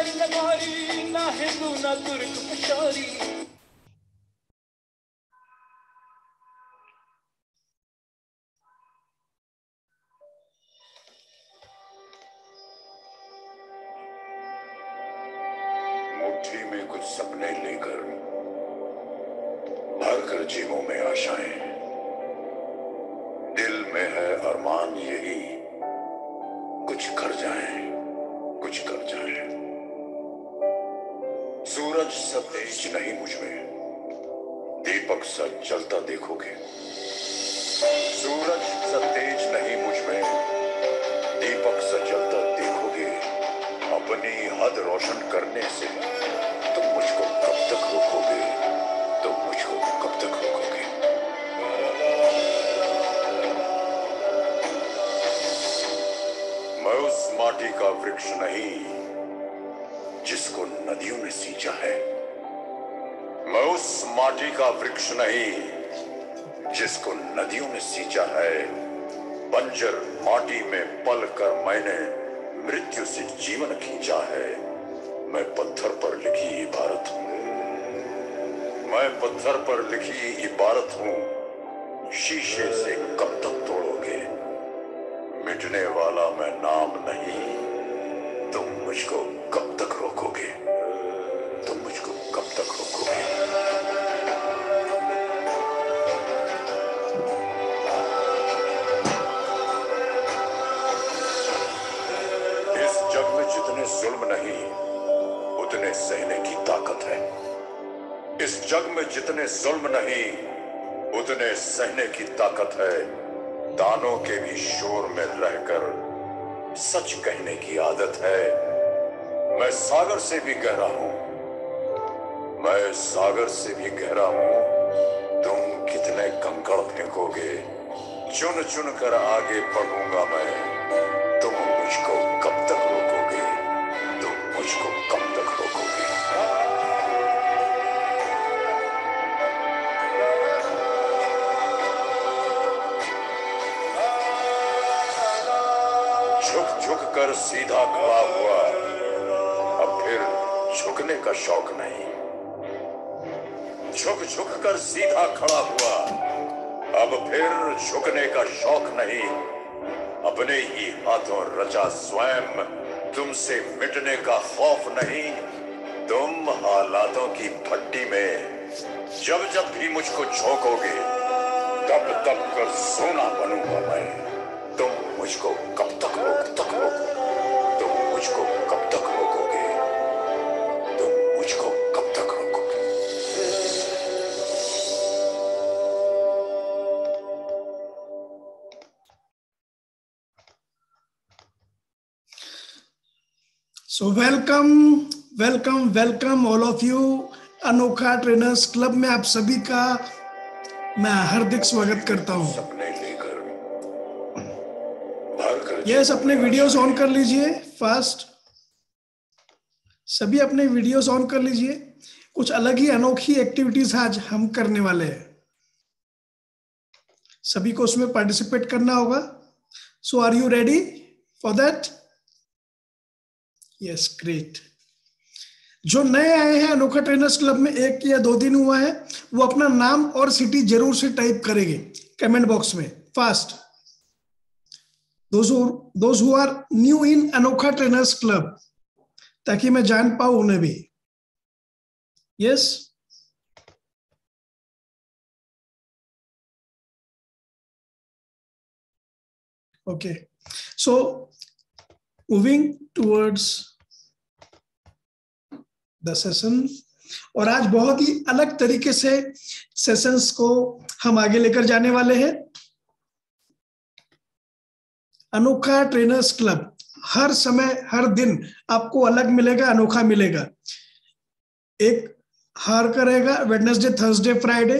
मार नगारी ना हिंदू ना तुर्क पशारी नहीं, जिसको नदियों में सींचा है, बंजर माटी में पल कर मैंने मृत्यु से जीवन खींचा है। मैं पत्थर पर लिखी इबारत हूँ मैं पत्थर पर लिखी जुल्म नहीं, उतने सहने की ताकत है। दानों के भी शोर में रहकर सच कहने की आदत है। मैं सागर से भी गहरा हूँ। मैं सागर से भी गहरा हूँ। तुम कितने कंकड़ फेंकोगे? चुन चुन कर आगे बढ़ूँगा मैं। कर सीधा खड़ा हुआ अब फिर झुकने का शौक नहीं। झुक झुक कर सीधा खड़ा हुआ। अब फिर झुकने का शौक नहीं। अपने ही हाथों रचा स्वयं। तुमसे मिटने का खौफ नहीं। तुम हालातों की भट्टी में। जब जब भी मुझको झोंकोगे, तब तब कर सोना बनूँगा मैं। तुम मुझको कब तक रोक, तक रोको? तुम मुझको कब तक रोकोगे? तुम मुझको कब तक रोकोगे? So welcome welcome welcome all of you Anokha trainers club में आप सभी का मैं हार्दिक स्वागत करता हूँ। यस अपने वीडियोस ऑन कर लीजिए फास्ट सभी अपने वीडियोस ऑन कर लीजिए। कुछ अलग ही अनोखी एक्टिविटीज़ आज हम करने वाले हैं। सभी को उसमें पार्टिसिपेट करना होगा। So are you ready for that yes great जो नए आए हैं अनोखा ट्रेनर्स क्लब में, एक या दो दिन हुआ है, वो अपना नाम और सिटी ज़रूर से टाइप करेंगे। कमेंट बॉक्स में। Fast those who those who are new in Anokha trainers club ताकि मैं जान पाऊँ उन्हें भी। Yes okay so moving towards the session और आज बहुत ही अलग तरीके से सेशंस को हम आगे लेकर जाने वाले हैं। अनोखा ट्रेनर्स क्लब हर समय, हर दिन आपको अलग मिलेगा, अनोखा मिलेगा। एक हार का रहेगा वेडनेसडे थर्सडे फ्राइडे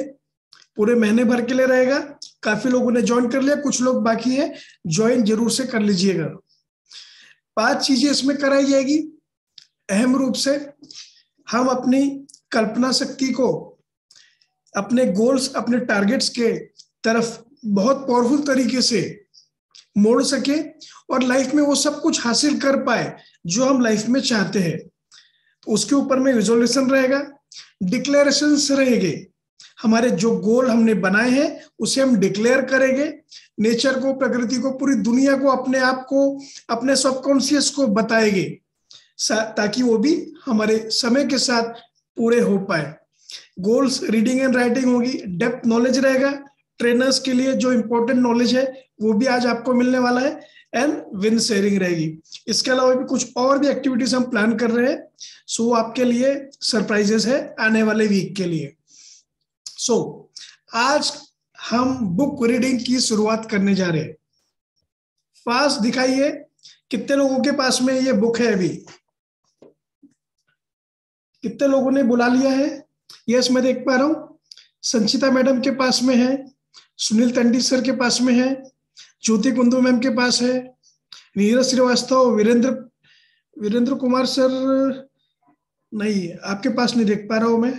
पूरे महीने भर के लिए रहेगा। काफ़ी लोगों ने ज्वाइन कर लिया, कुछ लोग बाकी है ज्वाइन ज़रूर से कर लीजिएगा। पाँच चीज़ें इसमें कराई जाएगी। अहम रूप से हम अपनी कल्पना शक्ति को, अपने गोल्स अपने टारगेट्स के तरफ़ बहुत पावरफुल तरीके से मोड़ सके और लाइफ में वो सब कुछ हासिल कर पाए जो हम लाइफ में चाहते हैं। तो उसके ऊपर में विजुअलेशन रहेगा डिक्लेरेशन रहेंगे। हमारे जो गोल हमने बनाए हैं, उसे हम डिक्लेयर करेंगे। नेचर को, प्रकृति को, पूरी दुनिया को अपने आप को, अपने सबकॉन्सियस को बताएँगे ताकि वो भी हमारे समय के साथ पूरे हो पाए। गोल्स रीडिंग एंड राइटिंग होगी डेप्थ नॉलेज रहेगा। ट्रेनर्स के लिए जो इंपॉर्टेंट नॉलेज है वो भी आज आपको मिलने वाला है एंड विन शेयरिंग रहेगी। इसके अलावा भी कुछ और भी एक्टिविटीज़ हम प्लान कर रहे हैं सो so, आपके लिए सरप्राइजेस है आने वाले वीक के लिए। सो so, आज हम बुक रीडिंग की शुरुआत करने जा रहे हैं। पास दिखाइए कितने लोगों के पास में ये बुक है अभी? कितने लोगों ने बुला लिया है? यस मैं देख पा रहा हूँ। संचिता मैडम के पास में है सुनील तंडी सर के पास में है ज्योति कुंदू मैम के पास है नीरज श्रीवास्तव वीरेंद्र वीरेंद्र कुमार सर नहीं आपके पास नहीं देख पा रहा हूँ मैं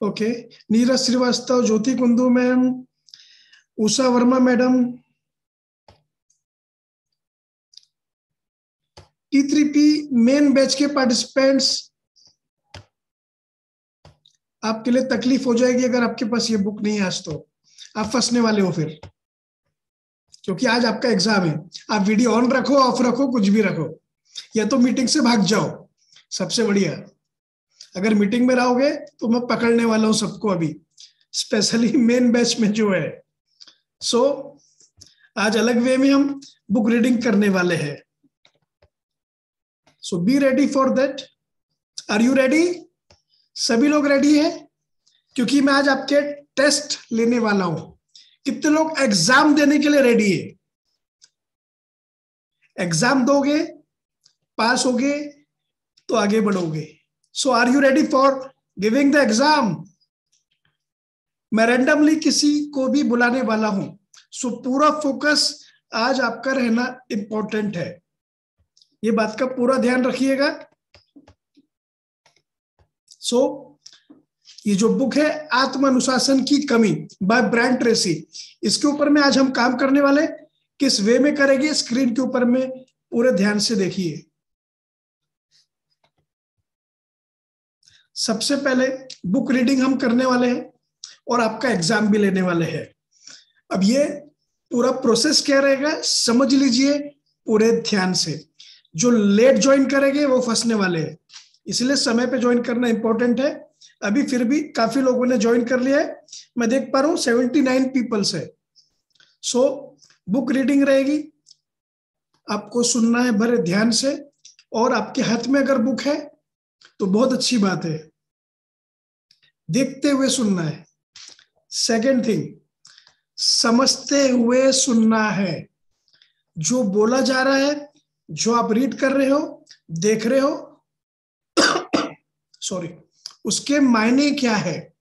okay Neeraj Srivastava Jyoti Kundu ma'am Usha Verma madam T three P main batch के पार्टिसिपेंट्स आपके लिए तकलीफ़ हो जाएगी अगर आपके पास ये बुक नहीं है आज तो। आप फंसने वाले हो फिर। क्योंकि आज आपका एग्ज़ाम है। आप वीडियो ऑन रखो ऑफ़ रखो कुछ भी रखो। या तो मीटिंग से भाग जाओ। सबसे बढ़िया। अगर मीटिंग में रहोगे तो मैं पकड़ने वाला हूँ सबको अभी। स्पेशली मेन बैच में जो है। सो so, आज अलग वे में हम बुक रीडिंग करने वाले हैं। So be ready for that are you ready सभी लोग रेडी है? क्योंकि मैं आज आपके टेस्ट लेने वाला हूँ। कितने लोग एग्ज़ाम देने के लिए रेडी है? एग्ज़ाम दोगे पास होगे तो आगे बढ़ोगे। So are you ready for giving the exam मैं रेंडमली किसी को भी बुलाने वाला हूँ। सो so, पूरा फोकस आज आपका रहना इंपॉर्टेंट है। ये बात का पूरा ध्यान रखिएगा। सो so, ये जो बुक है आत्म अनुशासन की कमी बाय ब्रांड ट्रेसी इसके ऊपर में आज हम काम करने वाले किस वे में करेंगे स्क्रीन के ऊपर में पूरे ध्यान से देखिए। सबसे पहले बुक रीडिंग हम करने वाले हैं और आपका एग्ज़ाम भी लेने वाले हैं। अब ये पूरा प्रोसेस क्या रहेगा, समझ लीजिए पूरे ध्यान से। जो लेट ज्वाइन करेंगे, वो फंसने वाले हैं। इसलिए समय पे ज्वाइन करना इंपॉर्टेंट है। अभी फिर भी काफ़ी लोगों ने ज्वाइन कर लिया है। मैं देख पा रहा हूँ सेवेंटी नाइन पीपल्स है। सो बुक रीडिंग रहेगी। आपको सुनना है, भरे ध्यान से। और आपके हाथ में अगर बुक है तो बहुत अच्छी बात है। देखते हुए सुनना है। सेकेंड थिंग समझते हुए सुनना है। जो बोला जा रहा है, जो आप रीड कर रहे हो, देख रहे हो सॉरी उसके मायने क्या है?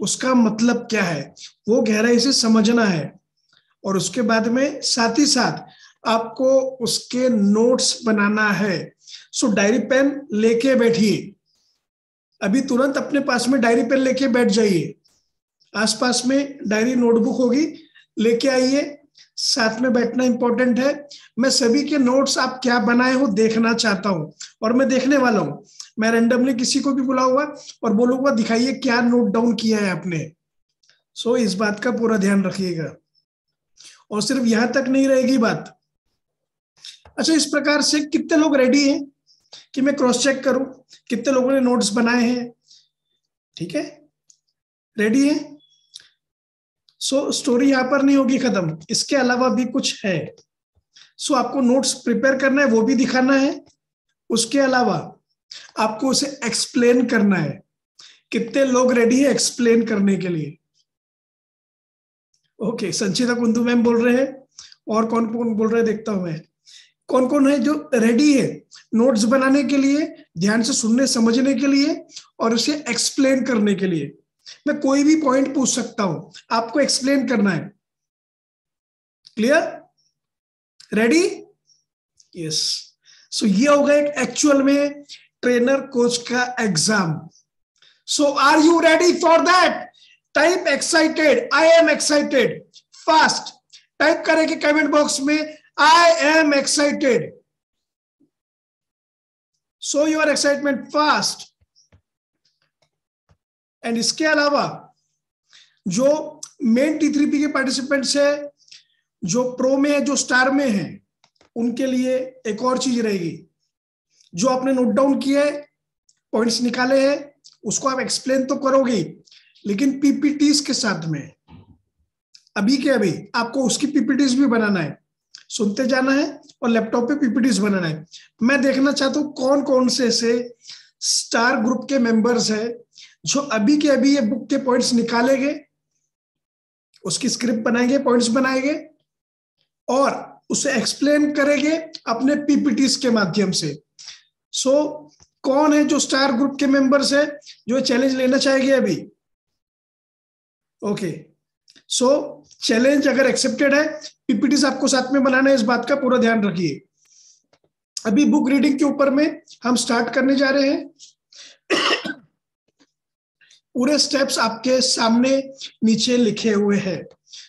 उसका मतलब क्या है? वो गहराई से समझना है। और उसके बाद में साथ ही साथ आपको उसके नोट्स बनाना है। सो डायरी पेन लेके बैठिए। अभी तुरंत अपने पास में डायरी पेन लेके बैठ जाइए। आसपास में डायरी नोटबुक होगी, लेके आइए। साथ में बैठना इंपॉर्टेंट है। मैं सभी के नोट्स आप क्या बनाए हो देखना चाहता हूँ। और मैं देखने वाला हूँ। मैं रेंडमली किसी को भी बुलाऊँगा और बोलूँगा दिखाइए क्या नोट डाउन किया है आपने. सो so, इस बात का पूरा ध्यान रखिएगा। और सिर्फ़ यहाँ तक नहीं रहेगी बात। अच्छा इस प्रकार से कितने लोग रेडी हैं कि मैं क्रॉस चेक करूँ? कितने लोगों ने नोट्स बनाए हैं? ठीक है? रेडी है? सो so, स्टोरी यहाँ पर नहीं होगी खत्म। इसके अलावा भी कुछ है। सो so, आपको नोट्स प्रिपेयर करना है वो भी दिखाना है। उसके अलावा आपको उसे एक्सप्लेन करना है। कितने लोग रेडी है एक्सप्लेन करने के लिए? ओके संचिता कुंदू मैम बोल रहे हैं और कौन कौन बोल रहे हैं देखता हूँ मैं। कौन कौन है जो रेडी है नोट्स बनाने के लिए, ध्यान से सुनने, समझने के लिए और उसे एक्सप्लेन करने के लिए। मैं कोई भी पॉइंट पूछ सकता हूँ, आपको एक्सप्लेन करना है। क्लियर रेडी यस सो ये होगा एक एक्चुअल में ट्रेनर कोच का exam so are you ready for that type excited I am excited fast type करेंगे कमेंट बॉक्स में I am excited so your excitement fast and इसके अलावा, जो मेन टी थ्री पी के participants है, जो pro में है, जो स्टार में है, उनके लिए एक और चीज़ रहेगी. जो आपने नोट डाउन किए पॉइंट्स निकाले हैं, उसको आप एक्सप्लेन तो करोगे, लेकिन पीपीटीज के साथ में, अभी के अभी, आपको उसकी पीपीटीज भी बनाना है, सुनते जाना है और लैपटॉप पे पीपीटीज बनाना है। मैं देखना चाहता हूँ कौन कौन से ऐसे स्टार ग्रुप के मेंबर्स है, जो अभी के अभी ये बुक के पॉइंट्स निकालेंगे, उसकी स्क्रिप्ट बनाएँगे पॉइंट्स बनाएँगे, और उसे एक्सप्लेन करेंगे अपने पीपीटीज के माध्यम से। सो so, कौन है जो स्टार ग्रुप के मेंबर्स है जो चैलेंज लेना चाहेंगे अभी? ओके सो चैलेंज अगर एक्सेप्टेड है पीपीटीज आपको साथ में बनाना है इस बात का पूरा ध्यान रखिए। अभी बुक रीडिंग के ऊपर में हम स्टार्ट करने जा रहे हैं। पूरे स्टेप्स आपके सामने नीचे लिखे हुए हैं।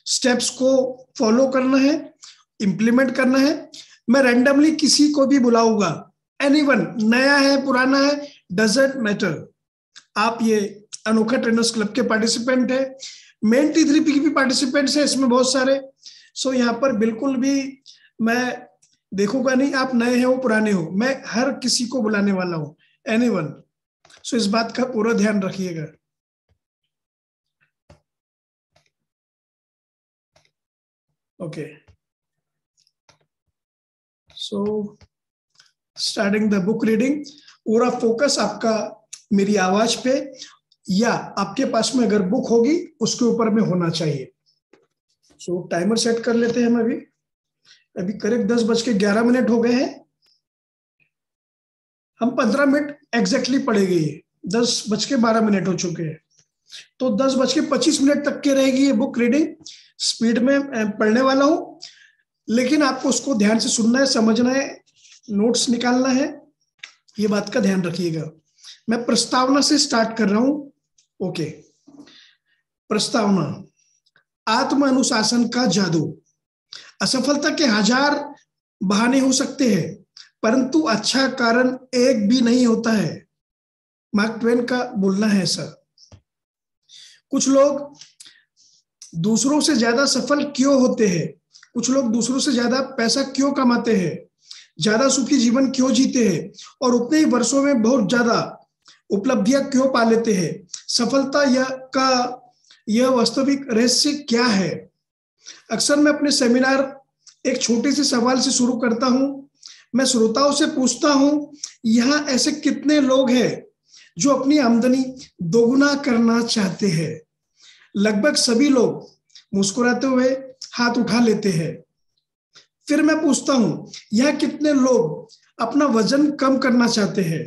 स्टेप्स को फॉलो करना है इंप्लीमेंट करना है। मैं रैंडमली किसी को भी बुलाऊँगा एनीवन नया है, पुराना है डजेंट मैटर आप ये अनोखा ट्रेनर्स क्लब के पार्टिसिपेंट है. मेन टी थ्री पी की भी पार्टिसिपेंट्स है, इसमें बहुत सारे. सो यहाँ पर बिल्कुल भी मैं देखूँगा नहीं, आप नए हैं पुराने हो. मैं हर किसी को बुलाने वाला हूँ. एनी वन सो इस बात का पूरा ध्यान रखिएगा. Okay so starting the book reading पूरा फोकस आपका मेरी आवाज़ पे या आपके पास में अगर बुक होगी उसके ऊपर में होना चाहिए। सो so, टाइमर सेट कर लेते हैं हम अभी। अभी करेक्ट दस बज के ग्यारह मिनट हो गए हैं। हम पंद्रह मिनट एग्जैक्टली पढ़ेंगे ये। दस बज के बारह मिनट हो चुके हैं। तो दस बज के पच्चीस मिनट तक के रहेगी ये बुक रीडिंग स्पीड में पढ़ने वाला हूँ। लेकिन आपको उसको ध्यान से सुनना है समझना है। नोट्स निकालना है, ये बात का ध्यान रखिएगा। मैं प्रस्तावना से स्टार्ट कर रहा हूँ। ओके। प्रस्तावना आत्म अनुशासन का जादू। असफलता के हज़ार बहाने हो सकते हैं, परंतु अच्छा कारण एक भी नहीं होता है। मार्क ट्वेन का बोलना है सर कुछ लोग दूसरों से ज़्यादा सफल क्यों होते हैं? कुछ लोग दूसरों से ज़्यादा पैसा क्यों कमाते हैं? ज़्यादा सुखी जीवन क्यों जीते हैं? और उतने ही वर्षों में बहुत ज़्यादा उपलब्धियाँ क्यों पा लेते हैं? सफलता यह का यह वास्तविक रहस्य क्या है? अक्सर मैं अपने सेमिनार एक छोटे से सवाल से शुरू करता हूँ। मैं श्रोताओं से पूछता हूँ, यहाँ ऐसे कितने लोग हैं जो अपनी आमदनी दोगुना करना चाहते हैं? लगभग सभी लोग मुस्कुराते हुए हाथ उठा लेते हैं। फिर मैं पूछता हूँ, यह कितने लोग अपना वज़न कम करना चाहते हैं?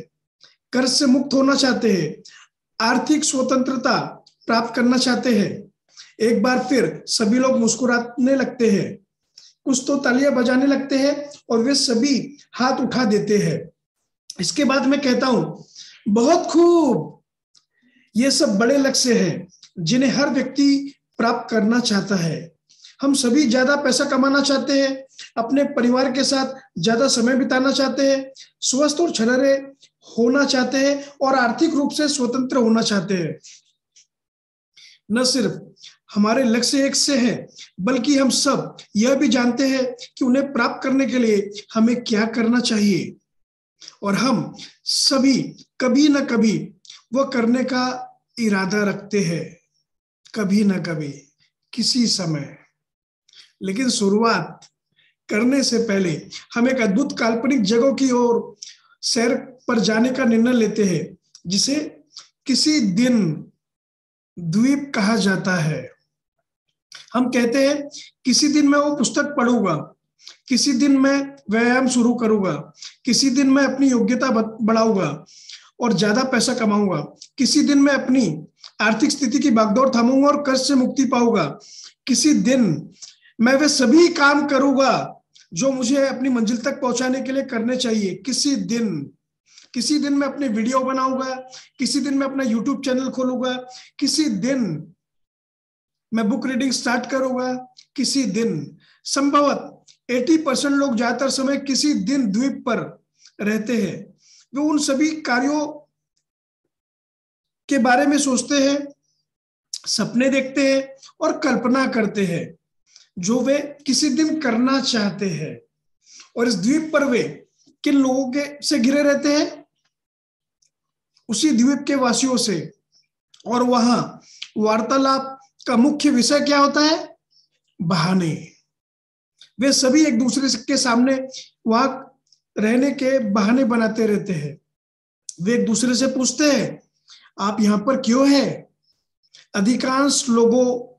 कर्ज से मुक्त होना चाहते हैं? आर्थिक स्वतंत्रता प्राप्त करना चाहते हैं? एक बार फिर सभी लोग मुस्कुराने लगते हैं। कुछ तो तालियाँ बजाने लगते हैं और वे सभी हाथ उठा देते हैं। इसके बाद मैं कहता हूँ, बहुत खूब। ये सब बड़े लक्ष्य हैं जिन्हें हर व्यक्ति प्राप्त करना चाहता है। हम सभी ज़्यादा पैसा कमाना चाहते हैं, अपने परिवार के साथ ज़्यादा समय बिताना चाहते हैं, स्वस्थ और छनरे होना चाहते हैं और आर्थिक रूप से स्वतंत्र होना चाहते हैं। न सिर्फ़ हमारे लक्ष्य एक से है, बल्कि हम सब यह भी जानते हैं कि उन्हें प्राप्त करने के लिए हमें क्या करना चाहिए। और हम सभी कभी न कभी वह करने का इरादा रखते हैं, कभी न कभी, किसी समय। लेकिन शुरुआत करने से पहले हम एक अद्भुत काल्पनिक जगह की ओर सैर पर जाने का निर्णय लेते हैं, जिसे किसी दिन द्वीप कहा जाता है। हम कहते हैं, किसी दिन मैं वो पुस्तक पढ़ूँगा, किसी दिन मैं व्यायाम शुरू करूँगा, किसी दिन मैं अपनी योग्यता बढ़ाऊँगा और ज़्यादा पैसा कमाऊँगा, किसी दिन मैं अपनी आर्थिक स्थिति की बागदौड़ थामूँगा और कर्ज से मुक्ति पाऊँगा, किसी दिन मैं वे सभी काम करूँगा जो मुझे अपनी मंजिल तक पहुँचाने के लिए करने चाहिए। किसी दिन किसी दिन मैं अपने वीडियो बनाऊँगा, किसी दिन मैं अपना यूट्यूब चैनल खोलूँगा, किसी दिन मैं बुक रीडिंग स्टार्ट करूँगा, किसी दिन। संभवत 80 परसेंट लोग ज़्यादातर समय किसी दिन द्वीप पर रहते हैं। वे उन सभी कार्यों के बारे में सोचते हैं, सपने देखते हैं और कल्पना करते हैं। जो वे किसी दिन करना चाहते हैं। और इस द्वीप पर वे किन लोगों के से घिरे रहते हैं? उसी द्वीप के वासियों से। और वहाँ वार्तालाप का मुख्य विषय क्या होता है? बहाने। वे सभी एक दूसरे के सामने वहाँ रहने के बहाने बनाते रहते हैं। वे एक दूसरे से पूछते हैं, आप यहाँ पर क्यों हैं? अधिकांश लोगों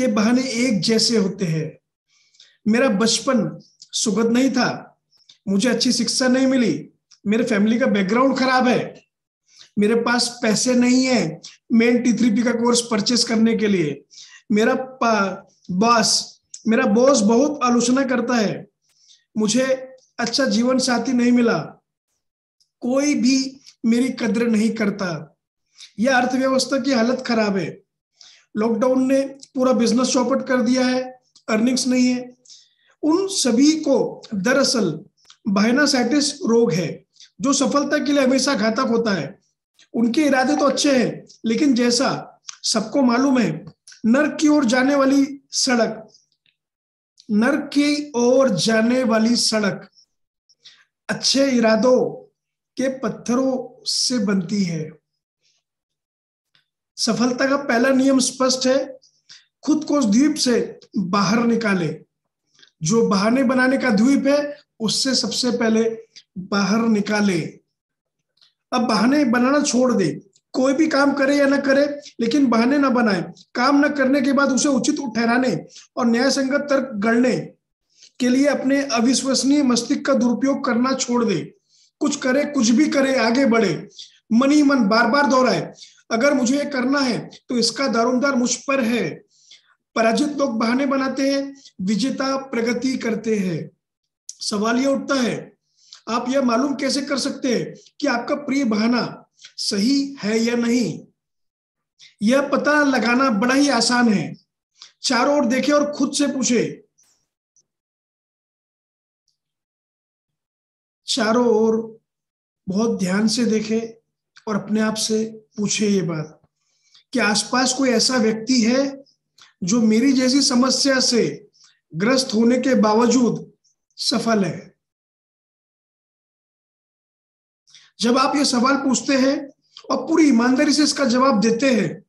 के बहाने एक जैसे होते हैं। मेरा बचपन सुखद नहीं था। मुझे अच्छी शिक्षा नहीं मिली। मेरे फैमिली का बैकग्राउंड खराब है। मेरे पास पैसे नहीं है मेन टी थ्री पी का कोर्स परचेस करने के लिए। मेरा बॉस मेरा बॉस बहुत आलोचना करता है। मुझे अच्छा जीवन साथी नहीं मिला। कोई भी मेरी कद्र नहीं करता। यह अर्थव्यवस्था की हालत खराब है। लॉकडाउन ने पूरा बिज़नेस चौपट कर दिया है अर्निंग्स नहीं है। उन सभी को दरअसल बाइनासाइटिस रोग है, जो सफलता के लिए हमेशा घातक होता है। उनके इरादे तो अच्छे हैं, लेकिन जैसा सबको मालूम है, नर्क की ओर जाने वाली सड़क, नर्क की ओर जाने वाली सड़क अच्छे इरादों के पत्थरों से बनती है। सफलता का पहला नियम स्पष्ट है, खुद को उस द्वीप से बाहर निकाले। जो बहाने बनाने का द्वीप है, उससे सबसे पहले बाहर निकाले। अब बहाने बनाना छोड़ दे। कोई भी काम करे या ना करे, लेकिन बहाने ना बनाए। काम न करने के बाद उसे उचित ठहराने और न्याय संगत तर्क गढ़ने के लिए अपने अविश्वसनीय मस्तिष्क का दुरुपयोग करना छोड़ दे। कुछ करे, कुछ भी करे, आगे बढ़े। मनी मन बार बार दोहराए। अगर मुझे करना है तो इसका दारोमदार मुझ पर है। पराजित लोग बहाने बनाते हैं, विजेता प्रगति करते हैं। सवाल यह उठता है, आप यह मालूम कैसे कर सकते हैं कि आपका प्रिय बहाना सही है या नहीं? यह पता लगाना बड़ा ही आसान है। चारों ओर देखे और खुद से पूछे। चारों ओर बहुत ध्यान से देखे और अपने आप से पूछे ये बात, कि आसपास कोई ऐसा व्यक्ति है जो मेरी जैसी समस्या से ग्रस्त होने के बावजूद सफल है? जब आप ये सवाल पूछते हैं और पूरी ईमानदारी से इसका जवाब देते हैं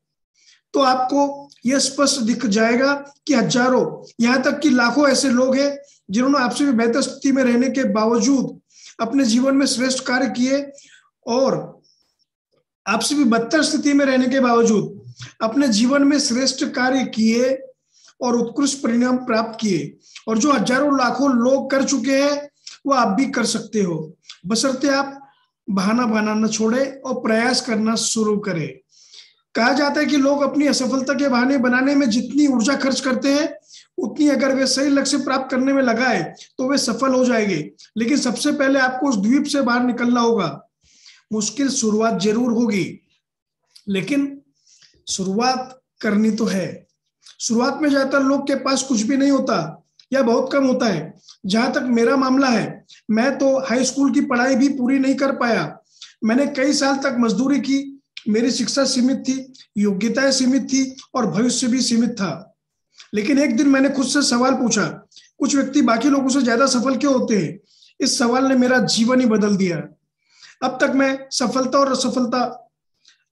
तो आपको यह स्पष्ट दिख जाएगा कि हज़ारों, यहाँ तक कि लाखों ऐसे लोग हैं जिन्होंने आपसे भी बेहतर स्थिति में रहने के बावजूद अपने जीवन में श्रेष्ठ कार्य किए और आपसे भी बदतर स्थिति में रहने के बावजूद अपने जीवन में श्रेष्ठ कार्य किए और उत्कृष्ट परिणाम प्राप्त किए और जो हज़ारों लाखों लोग कर चुके हैं, वो आप भी कर सकते हो। बसरते आप बहाना बनाना छोड़े और प्रयास करना शुरू करें। कहा जाता है कि लोग अपनी असफलता के बहाने बनाने में जितनी ऊर्जा खर्च करते हैं, उतनी अगर वे सही लक्ष्य प्राप्त करने में लगाए तो वे सफल हो जाएँगे। लेकिन सबसे पहले आपको उस द्वीप से बाहर निकलना होगा। मुश्किल शुरुआत ज़रूर होगी। लेकिन शुरुआत करनी तो है। शुरुआत में ज़्यादातर लोग के पास कुछ भी नहीं होता, या बहुत कम होता है। जहाँ तक मेरा मामला है, मैं तो हाई स्कूल की पढ़ाई भी पूरी नहीं कर पाया। मैंने कई साल तक मजदूरी की, मेरी शिक्षा सीमित थी, योग्यताएँ सीमित थी और भविष्य भी सीमित था। लेकिन एक दिन मैंने खुद से सवाल पूछा, कुछ व्यक्ति बाकी लोगों से ज़्यादा सफल क्यों होते हैं? इस सवाल ने मेरा जीवन ही बदल दिया। अब तक मैं सफलता और असफलता,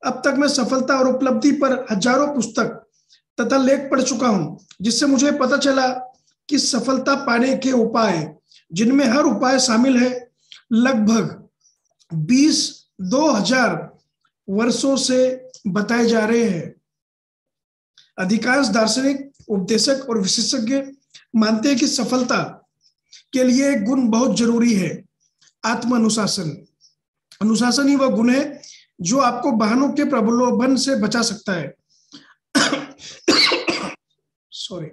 अब तक मैं सफलता और उपलब्धि पर हज़ारों पुस्तक तथा लेख पढ़ चुका हूँ, जिससे मुझे पता चला कि सफलता पाने के उपाय, जिनमें हर उपाय शामिल है, लगभग बीस दो हज़ार वर्षों से बताए जा रहे हैं। अधिकांश दार्शनिक, उपदेशक और विशेषज्ञ मानते हैं कि सफलता के लिए एक गुण बहुत ज़रूरी है आत्म अनुशासन ही वह गुण है जो आपको वाहनों के प्रबलोभन से बचा सकता है। सॉरी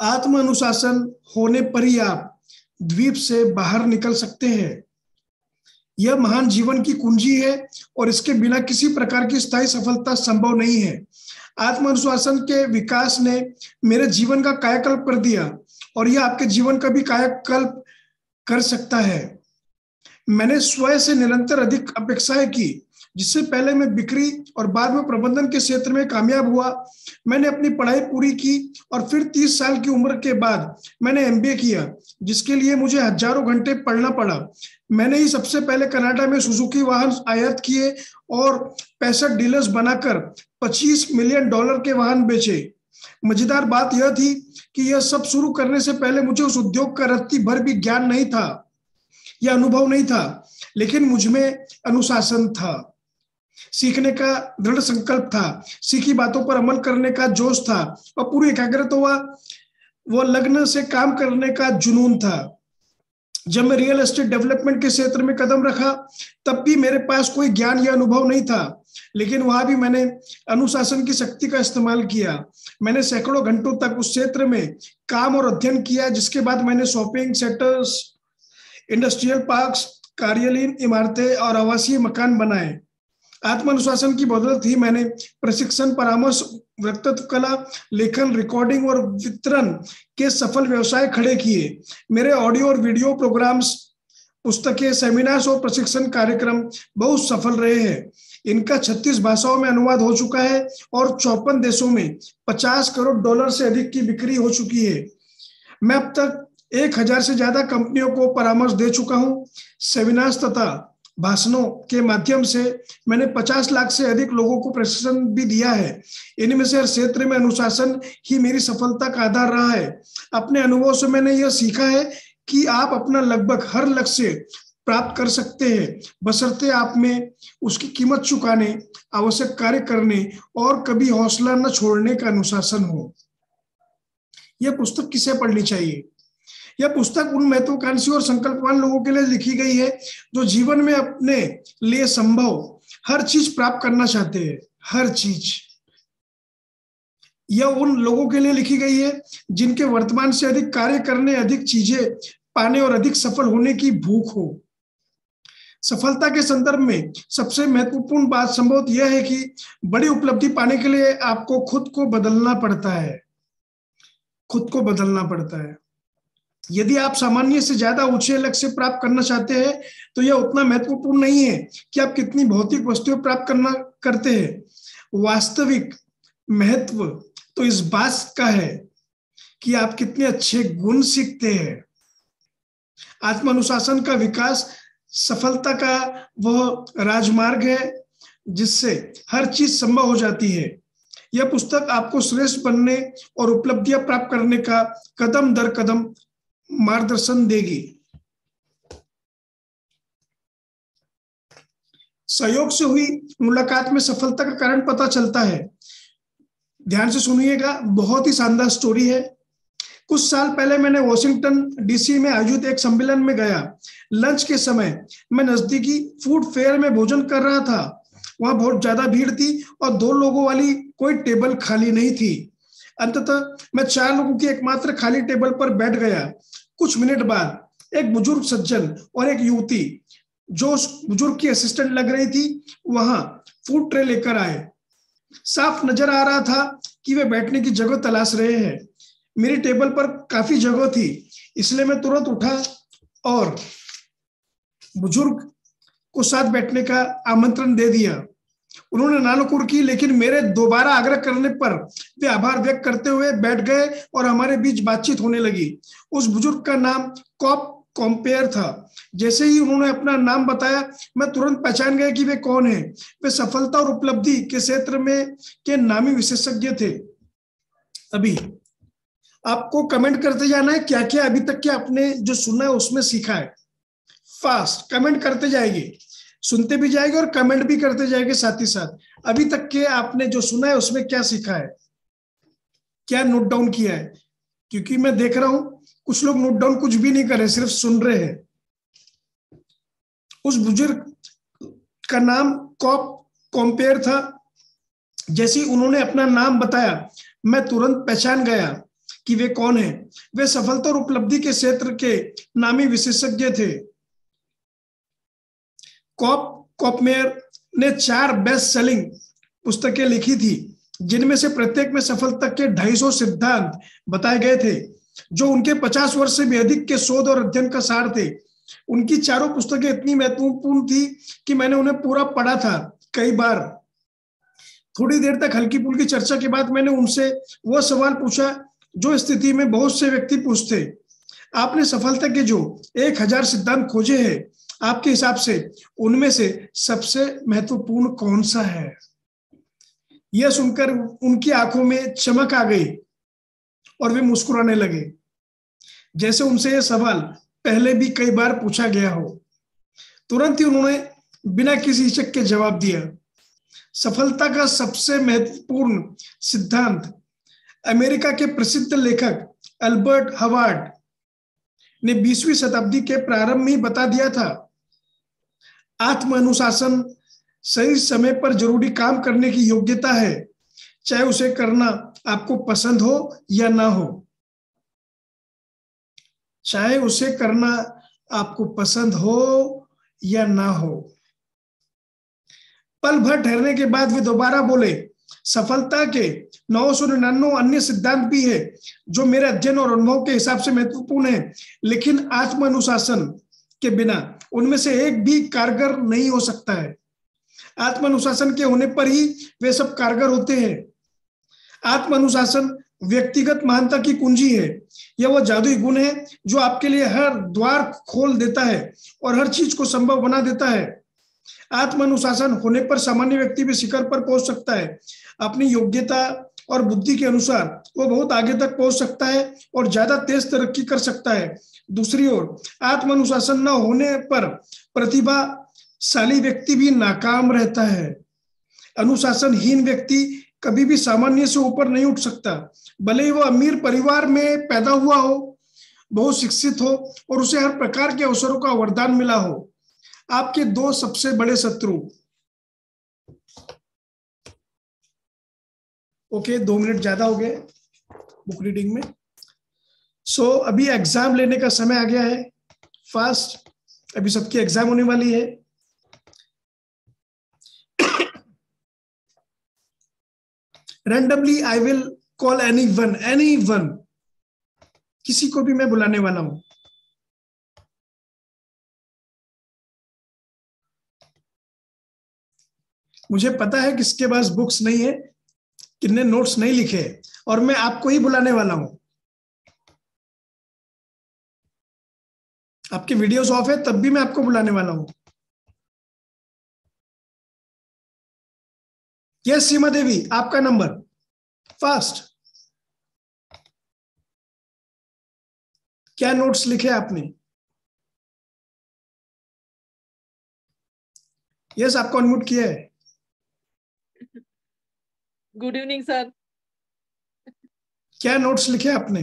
आत्म अनुशासन होने पर ही आप द्वीप से बाहर निकल सकते हैं। यह महान जीवन की कुंजी है और इसके बिना किसी प्रकार की स्थायी सफलता संभव नहीं है। आत्म अनुशासन के विकास ने मेरे जीवन का कायाकल्प कर दिया और यह आपके जीवन का भी कायाकल्प कर सकता है। मैंने स्वयं से निरंतर अधिक अपेक्षाएँ की, जिससे पहले मैं बिक्री और बाद में प्रबंधन के क्षेत्र में कामयाब हुआ। मैंने अपनी पढ़ाई पूरी की और फिर तीस साल की उम्र के बाद मैंने एमबीए किया, जिसके लिए मुझे हज़ारों घंटे पढ़ना पड़ा। मैंने ही सबसे पहले कनाडा में सुजुकी वाहन आयात किए और पैंसठ डीलर्स बनाकर 25 मिलियन डॉलर के वाहन बेचे। मज़ेदार बात यह थी कि यह सब शुरू करने से पहले मुझे उस उद्योग का रत्ती भर भी ज्ञान नहीं था। यह अनुभव नहीं था, लेकिन मुझमें अनुशासन था। सीखने का दृढ़ संकल्प था। सीखी बातों पर अमल करने का जोश था और पूरी एकाग्रता हुआ। वो लग्न से काम करने का जुनून था। जब मैं रियल एस्टेट डेवलपमेंट के क्षेत्र में कदम रखा, तब भी मेरे पास कोई ज्ञान या अनुभव नहीं था। लेकिन वहाँ भी मैंने अनुशासन की शक्ति का इस्तेमाल किया। मैंने सैकड़ों घंटों तक उस क्षेत्र में काम और अध्ययन किया, जिसके बाद मैंने शॉपिंग सेंटर्स इंडस्ट्रियल पार्क्स कार्यालयीन इमारतें और आवासीय मकान बनाए। आत्मानुशासन की बदौलत ही मैंने प्रशिक्षण, परामर्श वक्तत्व कला लेखन रिकॉर्डिंग और वितरण के सफल व्यवसाय खड़े किए। मेरे ऑडियो और वीडियो प्रोग्राम्स पुस्तकें सेमिनार्स और प्रशिक्षण कार्यक्रम बहुत सफल रहे हैं। इनका 36 भाषाओं में अनुवाद हो चुका है और चौपन देशों में 50 करोड़ डॉलर से अधिक की बिक्री हो चुकी है। मैं अब तक एक हज़ार से ज़्यादा कंपनियों को परामर्श दे चुका हूँ। सेमिनार्स तथा भाषणों के माध्यम से मैंने 50 लाख से अधिक लोगों को प्रशिक्षण भी दिया है। इनमें से हर क्षेत्र में अनुशासन ही मेरी सफलता का आधार रहा है। अपने अनुभव से मैंने यह सीखा है कि आप अपना लगभग हर लक्ष्य प्राप्त कर सकते हैं। बसरते आप में उसकी कीमत चुकाने, आवश्यक कार्य करने और कभी हौसला न छोड़ने का अनुशासन हो। यह पुस्तक किसे पढ़नी चाहिए? यह पुस्तक उन महत्वाकांक्षी और संकल्पवान लोगों के लिए लिखी गई है, जो जीवन में अपने लिए संभव हर चीज़ प्राप्त करना चाहते हैं, हर चीज़। यह उन लोगों के लिए लिखी गई है, जिनके वर्तमान से अधिक कार्य करने, अधिक चीज़ें पाने और अधिक सफल होने की भूख हो। सफलता के संदर्भ में सबसे महत्वपूर्ण बात संभव यह है कि बड़ी उपलब्धि पाने के लिए आपको खुद को बदलना पड़ता है। खुद को बदलना पड़ता है। यदि आप सामान्य से ज़्यादा ऊँचे लक्ष्य प्राप्त करना चाहते हैं तो यह उतना महत्वपूर्ण नहीं है कि आप कितनी भौतिक वस्तुएँ प्राप्त करना करते हैं। वास्तविक महत्व तो इस बात का है कि आप कितने अच्छे गुण सीखते हैं। आत्मानुशासन का विकास, सफलता का वह राजमार्ग है, जिससे हर चीज़ संभव हो जाती है। यह पुस्तक आपको श्रेष्ठ बनने और उपलब्धियाँ प्राप्त करने का कदम दर कदम मार्गदर्शन देगी। सहयोग से हुई मुलाकात में सफलता का कारण पता चलता है। ध्यान से सुनिएगा, बहुत ही शानदार स्टोरी है। कुछ साल पहले मैंने वॉशिंगटन डीसी में आयोजित एक सम्मेलन में गया। लंच के समय मैं नजदीकी फ़ूड फेयर में भोजन कर रहा था। वहाँ बहुत ज़्यादा भीड़ थी और दो लोगों वाली कोई टेबल खाली नहीं थी। अंततः मैं चार लोगों की एकमात्र खाली टेबल पर बैठ गया। कुछ मिनट बाद एक बुज़ुर्ग सज्जन और एक युवती, जो बुज़ुर्ग की असिस्टेंट लग रही थी, वहाँ फ़ूड ट्रे लेकर आए। साफ़ नज़र आ रहा था कि वे बैठने की जगह तलाश रहे हैं। मेरी टेबल पर काफ़ी जगह थी, इसलिए मैं तुरंत उठा और बुज़ुर्ग को साथ बैठने का आमंत्रण दे दिया। उन्होंने नानुकुर की, लेकिन मेरे दोबारा आग्रह करने पर वे आभार व्यक्त करते हुए बैठ गए और हमारे बीच बातचीत होने लगी। उस बुज़ुर्ग का नाम कॉप कॉम्पेयर था। जैसे ही उन्होंने अपना नाम बताया, मैं तुरंत पहचान गया कि वे कौन है। वे सफलता और उपलब्धि के क्षेत्र में, के नामी विशेषज्ञ थे। अभी, आपको कमेंट करते जाना है क्या क्या अभी तक क्या आपने जो सुना है, उसमें सीखा है। फास्ट, कमेंट करते जाएगी। सुनते भी जाएँगे और कमेंट भी करते जाएँगे साथ ही साथ। अभी तक के आपने जो सुना है, उसमें क्या सीखा है? क्या नोट डाउन किया है? क्योंकि मैं देख रहा हूँ, कुछ लोग नोट डाउन कुछ भी नहीं कर रहे, सिर्फ़ सुन रहे हैं। उस बुज़ुर्ग का नाम कॉप कॉम्पेयर था। जैसे उन्होंने अपना नाम बताया, मैं तुरंत पहचान गया कि वे कौन है। वे सफलता और उपलब्धि के क्षेत्र के नामी विशेषज्ञ थे। कॉप, कॉपमेयर ने चार बेस्ट सेलिंग पुस्तकें लिखी थी, जिनमें से प्रत्येक में सफलता के 250 सिद्धांत बताए गए थे, जो उनके 50 वर्ष से भी अधिक के शोध और अध्ययन का सार थे। उनकी चारों पुस्तकें इतनी महत्वपूर्ण थी कि मैंने उन्हें पूरा पढ़ा था कई बार। थोड़ी देर तक हल्की फुल्की चर्चा के बाद मैंने उनसे वो सवाल पूछा, जो स्थिति में बहुत से व्यक्ति पूछते, आपने सफलता के जो एक हज़ार सिद्धांत खोजे हैं आपके हिसाब से उनमें से सबसे महत्वपूर्ण कौन सा है? यह सुनकर उनकी आँखों में चमक आ गई और वे मुस्कुराने लगे। जैसे उनसे यह सवाल पहले भी कई बार पूछा गया हो, तुरंत ही उन्होंने बिना किसी हिचक के जवाब दिया। सफलता का सबसे महत्वपूर्ण सिद्धांत अमेरिका के प्रसिद्ध लेखक अल्बर्ट हवार्ड ने 20वीं शताब्दी के प्रारंभ में ही बता दिया था आत्म अनुशासन सही समय पर ज़रूरी काम करने की योग्यता है, चाहे उसे करना आपको पसंद हो या ना हो। चाहे उसे करना आपको पसंद हो या ना हो। पल भर ठहरने के बाद वे दोबारा बोले, सफलता के नौ सौ निन्यानवे अन्य सिद्धांत भी है, जो मेरे अध्ययन और अनुभव के हिसाब से महत्वपूर्ण है, लेकिन आत्म अनुशासन के बिना उनमें से एक भी कारगर नहीं हो सकता है। आत्म अनुशासन के होने पर ही वे सब कारगर होते हैं। आत्म अनुशासन व्यक्तिगत महानता की कुंजी है। यह वो जादुई गुण है जो आपके लिए हर द्वार खोल देता है और हर चीज़ को संभव बना देता है। आत्म अनुशासन होने पर सामान्य व्यक्ति भी शिखर पर पहुँच सकता है। अपनी योग्यता और बुद्धि के अनुसार वो बहुत आगे तक पहुँच सकता है और ज़्यादा तेज तरक्की कर सकता है। दूसरी ओर आत्म अनुशासन न होने पर प्रतिभाशाली व्यक्ति भी नाकाम रहता है। अनुशासनहीन व्यक्ति कभी भी सामान्य से ऊपर नहीं उठ सकता, भले ही वो अमीर परिवार में पैदा हुआ हो, बहुत शिक्षित हो और उसे हर प्रकार के अवसरों का वरदान मिला हो। आपके दो सबसे बड़े शत्रु। ओके, दो मिनट ज़्यादा हो गए बुक रीडिंग में। सो so, अभी एग्ज़ाम लेने का समय आ गया है। फास्ट अभी सबकी एग्ज़ाम होने वाली है। Randomly I will call any one any one किसी को भी मैं बुलाने वाला हूँ। मुझे पता है किसके पास बुक्स नहीं है किन्ने नोट्स नहीं लिखे और मैं आपको ही बुलाने वाला हूँ। आपके वीडियोस ऑफ़ है तब भी मैं आपको बुलाने वाला हूँ। यस सीमा देवी आपका नंबर फास्ट क्या नोट्स लिखे आपने? यस आपको अनम्यूट किया है। गुड इवनिंग सर क्या नोट्स लिखे आपने?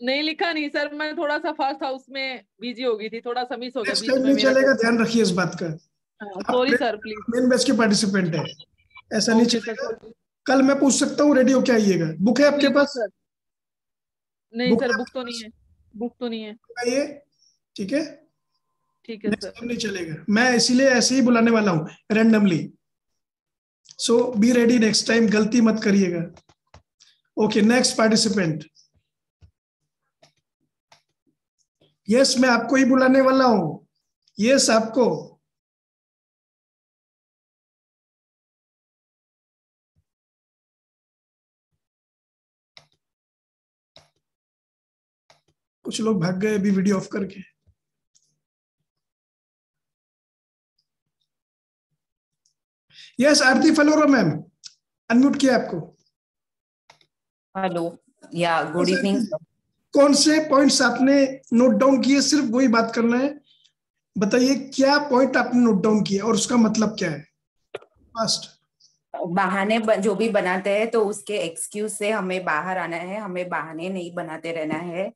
नहीं लिखा नहीं सर मैं थोड़ा सा फ़र्स्ट हाउस में बिज़ी हो गई थी थोड़ा सा मिस हो गया बीच में नहीं चलेगा ध्यान रखिए इस बात का। Sorry sir please main batch के पार्टिसिपेंट है। ऐसा नहीं चलेगा। कल मैं पूछ सकता हूँ रेडी होके आइएगा। बुक है आपके पास? सर नहीं बुक सर बुक तो नहीं है। बुक तो नहीं है। आइए ठीक है? ठीक है सर नहीं चलेगा। मैं इसीलिए ऐसे ही बुलाने वाला हूँ randomly so be ready next time गलती मत करिएगा। ओके नेक्स्ट पार्टिसिपेंट यस मैं आपको ही बुलाने वाला हूँ। यस आपको। कुछ लोग भाग गए अभी वीडियो ऑफ़ करके। Yes Aarti Flora ma'am unmute किया आपको। हेलो या गुड इवनिंग कौन से पॉइंट्स आपने नोट डाउन किए? सिर्फ़ वही बात करना है। बताइए, क्या पॉइंट आपने नोट डाउन किया और उसका मतलब क्या है? फ़र्स्ट बहाने जो भी बनाते हैं तो उसके एक्सक्यूज से हमें बाहर आना है, हमें बहाने नहीं बनाते रहना है।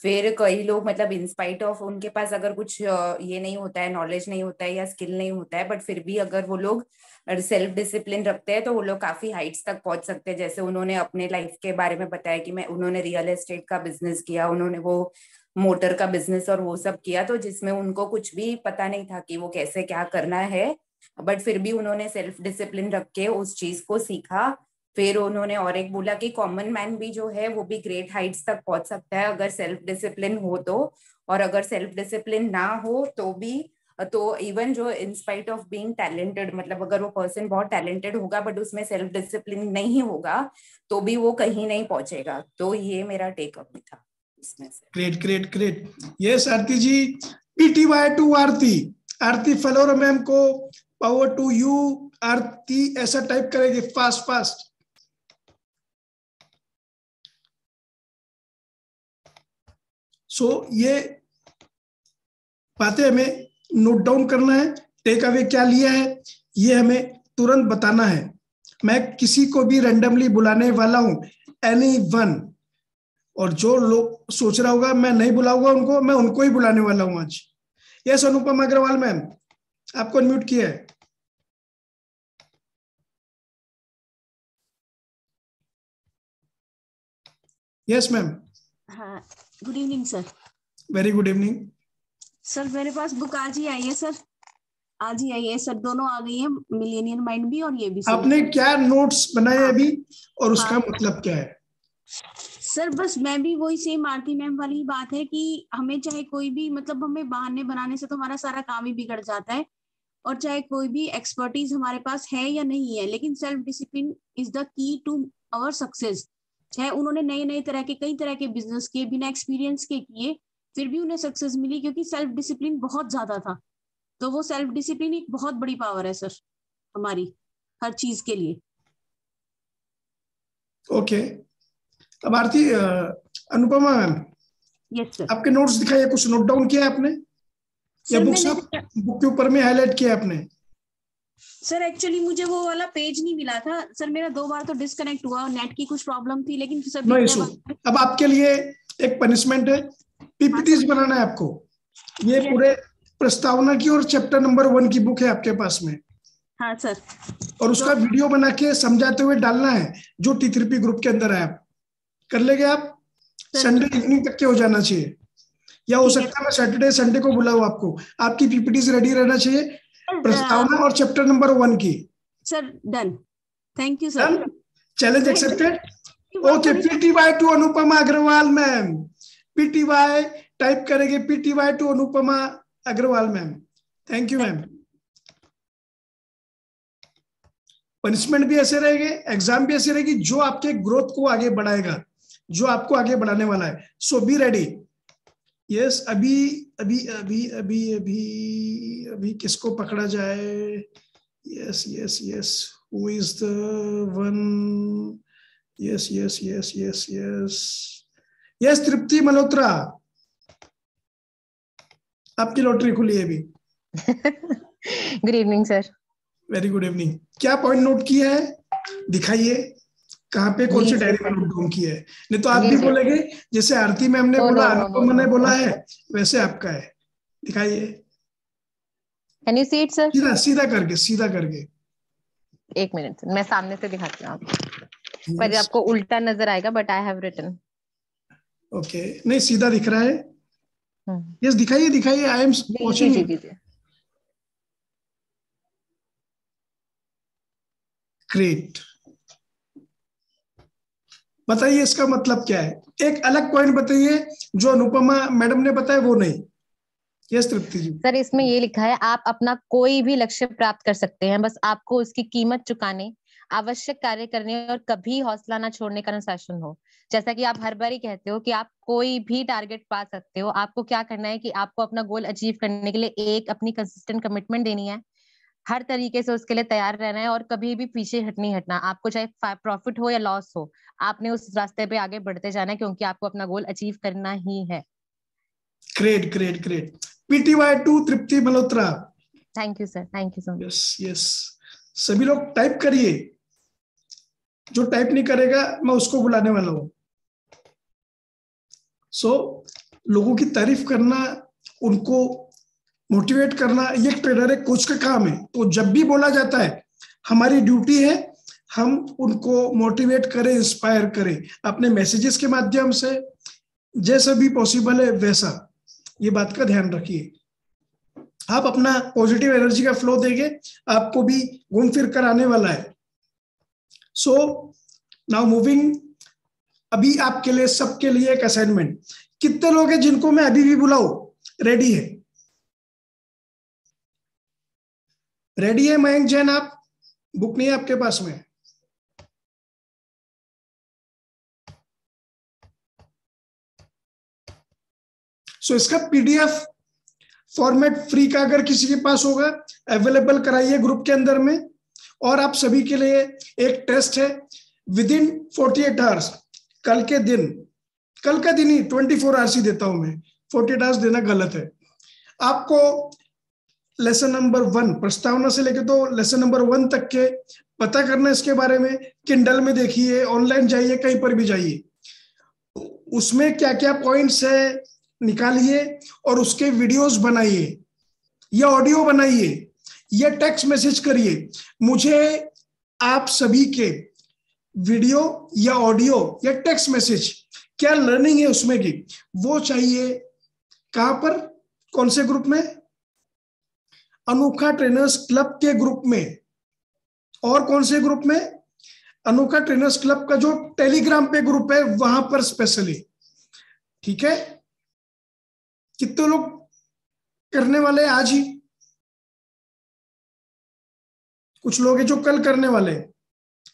फिर कई लोग मतलब इंस्पाइट ऑफ़ उनके पास अगर कुछ ये नहीं होता है नॉलेज नहीं होता है या स्किल नहीं होता है बट फिर भी अगर वो लोग सेल्फ डिसिप्लिन रखते हैं तो वो लोग काफ़ी हाइट्स तक पहुँच सकते हैं। जैसे उन्होंने अपने लाइफ के बारे में बताया कि मैं, उन्होंने रियल एस्टेट का बिज़नेस किया, उन्होंने वो मोटर का बिज़नेस और वो सब किया तो जिसमें उनको कुछ भी पता नहीं था कि वो कैसे क्या करना है बट फिर भी उन्होंने सेल्फ डिसिप्लिन रख के उस चीज़ को सीखा। फिर उन्होंने और एक बोला कि कॉमन मैन भी जो है, वो भी ग्रेट हाइट्स तक पहुँच सकता है। अगर सेल्फ डिसिप्लिन हो तो और अगर सेल्फ डिसिप्लिन ना हो तो भी तो इवन जो इंस्पाइट ऑफ़ बीइंग टैलेंटेड मतलब अगर वो पर्सन बहुत टैलेंटेड होगा बट उसमें सेल्फ डिसिप्लिन नहीं होगा तो भी वो कहीं नहीं पहुंचेगा। तो ये मेरा टेकअप था इसमें से। Great great great yes Aarti ji PTY to Aarti Aarti Flora ma'am को पावर टू यू आरती ऐसा टाइप करेगी फास्ट फास्ट सो so, ये बातें हमें नोट डाउन करना है। टेक अवे क्या लिया है? ये हमें तुरंत बताना है। मैं किसी को भी रेंडमली बुलाने वाला हूँ। एनी वन और जो लोग सोच रहा होगा मैं नहीं बुलाऊँगा उनको मैं उनको ही बुलाने वाला हूँ आज। यस अनुपम अग्रवाल मैम आपको अनम्यूट किया है। यस मैम हाँ। Good evening sir very good evening sir मेरे पास बुक आज ही आई है सर। आज ही आई है सर। दोनों आ गई है मिलेनियन माइंड भी और ये भी सर। आपने क्या नोट्स बनाए हाँ। अभी? और उसका हाँ। मतलब क्या है? सर बस मैं भी वही सेम आरती मैम वाली बात है कि हमें चाहे कोई भी मतलब हमें बहाने बनाने से तो हमारा सारा काम ही बिगड़ जाता है। और चाहे कोई भी एक्सपर्टीज हमारे पास है या नहीं है लेकिन self discipline is the key to our success चाहे उन्होंने नए नए तरह के कई तरह के बिज़नेस किए बिना एक्सपीरियंस के किए फिर भी उन्हें सक्सेस मिली क्योंकि सेल्फ डिसिप्लिन बहुत ज़्यादा था। तो वो सेल्फ डिसिप्लिन एक बहुत बड़ी पावर है सर हमारी हर चीज़ के लिए। ओके अब Aarti Anupama ma'am. Yes sir आपके नोट्स दिखाइए कुछ नोट डाउन किया आपने? या सर बुक के ऊपर में हाईलाइट किया आपने? सर एक्चुअली मुझे वो वाला पेज नहीं मिला था। सर मेरा दो बार तो डिस्कनेक्ट हुआ नेट की कुछ प्रॉब्लम थी लेकिन सर अब आपके लिए एक पनिशमेंट है। पीपीटीज बनाना है आपको। ये पूरे प्रस्तावना की और चैप्टर नंबर वन की बुक है आपके पास में। हाँ सर और उसका वीडियो बना के समझाते हुए डालना है जो टी थ्री ग्रुप के अंदर है आप। कर लेंगे आप? संडे इवनिंग तक के हो जाना चाहिए। या हो सकता है मैं सैटरडे संडे को बुलाऊ आपको। आपकी पीपीटीज रेडी रहना चाहिए प्रस्तावना और चैप्टर नंबर वन की। Sir done thank you sir challenge accepted okay PTY to Anupama Agarwal ma'am PTY type करेंगे PTY to Anupama Agarwal ma'am thank you ma'am punishment भी ऐसे रहेंगे एग्ज़ाम भी ऐसे रहेगी, जो आपके ग्रोथ को आगे बढ़ाएगा, जो आपको आगे बढ़ाने वाला है. सो बी रेडी यस अभी अभी अभी अभी अभी अभी किसको पकड़ा जाए? Yes yes yes who is the one yes yes yes yes yes yes Tripti Malhotra. आपकी लॉटरी खुली है अभी। Good evening sir very good evening क्या पॉइंट नोट किया है? दिखाइए। कहाँ पे कौन सी डायरी में नोट डाउन किया है? नहीं तो आप भी बोलेंगे जैसे आरती मैम ने बोला no, अनुपमा ने बोला है वैसे आपका है। दिखाइए। Can you see it sir सीधा सीधा करके सीधा करके। एक मिनट मैं सामने से दिखाती हूँ आपको। पर आपको उल्टा नज़र आएगा but I have written okay okay. नहीं सीधा दिख रहा है। यस दिखाइए दिखाइए। आई एम वाचिंग ग्रेट बताइए इसका मतलब क्या है? एक अलग पॉइंट बताइए जो अनुपमा मैडम ने बताया वो नहीं। यस तृप्ति जी। सर इसमें ये लिखा है आप अपना कोई भी लक्ष्य प्राप्त कर सकते हैं बस आपको उसकी कीमत चुकाने आवश्यक कार्य करने और कभी हौसला ना छोड़ने का अनुशासन हो। जैसा कि आप हर बार ही कहते हो कि आप कोई भी टारगेट पा सकते हो। आपको क्या करना है कि आपको अपना गोल अचीव करने के लिए एक अपनी कंसिस्टेंट कमिटमेंट देनी है। हर तरीके से उसके लिए तैयार रहना है और कभी भी पीछे हट नहीं हटना। आपको चाहे प्रॉफिट हो या लॉस हो आपने उस रास्ते पे आगे बढ़ते जाना है क्योंकि आपको अपना गोल अचीव करना ही है। Great great great PTY to Tripti Malhotra. Thank you sir thank you so much yes yes सभी लोग टाइप करिए। जो टाइप नहीं करेगा मैं उसको बुलाने वाला हूँ। सो लोगों की तारीफ़ करना, उनको मोटिवेट करना, ये ट्रेनर है कोच का काम है। तो जब भी बोला जाता है, हमारी ड्यूटी है, हम उनको मोटिवेट करें इंस्पायर करें। अपने मैसेजेस के माध्यम से, जैसा भी पॉसिबल है, वैसा। ये बात का ध्यान रखिए। आप अपना पॉजिटिव एनर्जी का फ्लो देंगे, आपको भी घूम फिर कर आने वाला है। सो नाउ मूविंग अभी आपके लिए सबके लिए एक असाइनमेंट कितने लोग हैं जिनको मैं अभी भी बुलाऊ? रेडी है? रेडी है मयंक जैन आप? बुक नहीं आपके पास में? सो so, इसका पीडीएफ फॉर्मेट फ्री का अगर किसी के पास होगा अवेलेबल कराइए ग्रुप के अंदर में। और आप सभी के लिए एक टेस्ट है within forty eight hours कल के दिन, कल का दिन ही ट्वेंटी फोर आवर्स ही देता हूँ मैं। फोर्टी आवर्स देना गलत है। आपको लेसन नंबर वन प्रस्तावना से लेके तो लेसन नंबर वन तक के पता करना इसके बारे में किंडल में देखिए ऑनलाइन जाइए, कहीं पर भी जाइए। उसमें क्या क्या पॉइंट्स है, निकालिए और उसके वीडियोस बनाइए, या ऑडियो बनाइए, या टेक्स्ट मैसेज करिए। मुझे आप सभी के वीडियो या ऑडियो या टेक्स्ट मैसेज क्या लर्निंग है उसमें की वो चाहिए कहाँ पर, कौन से ग्रुप में? अनोखा ट्रेनर्स क्लब के ग्रुप में। और कौन से ग्रुप में? अनोखा ट्रेनर्स क्लब का जो टेलीग्राम पे ग्रुप है, वहाँ पर स्पेशली ठीक है? कितने लोग करने वाले आज ही? कुछ लोग हैं जो कल करने वाले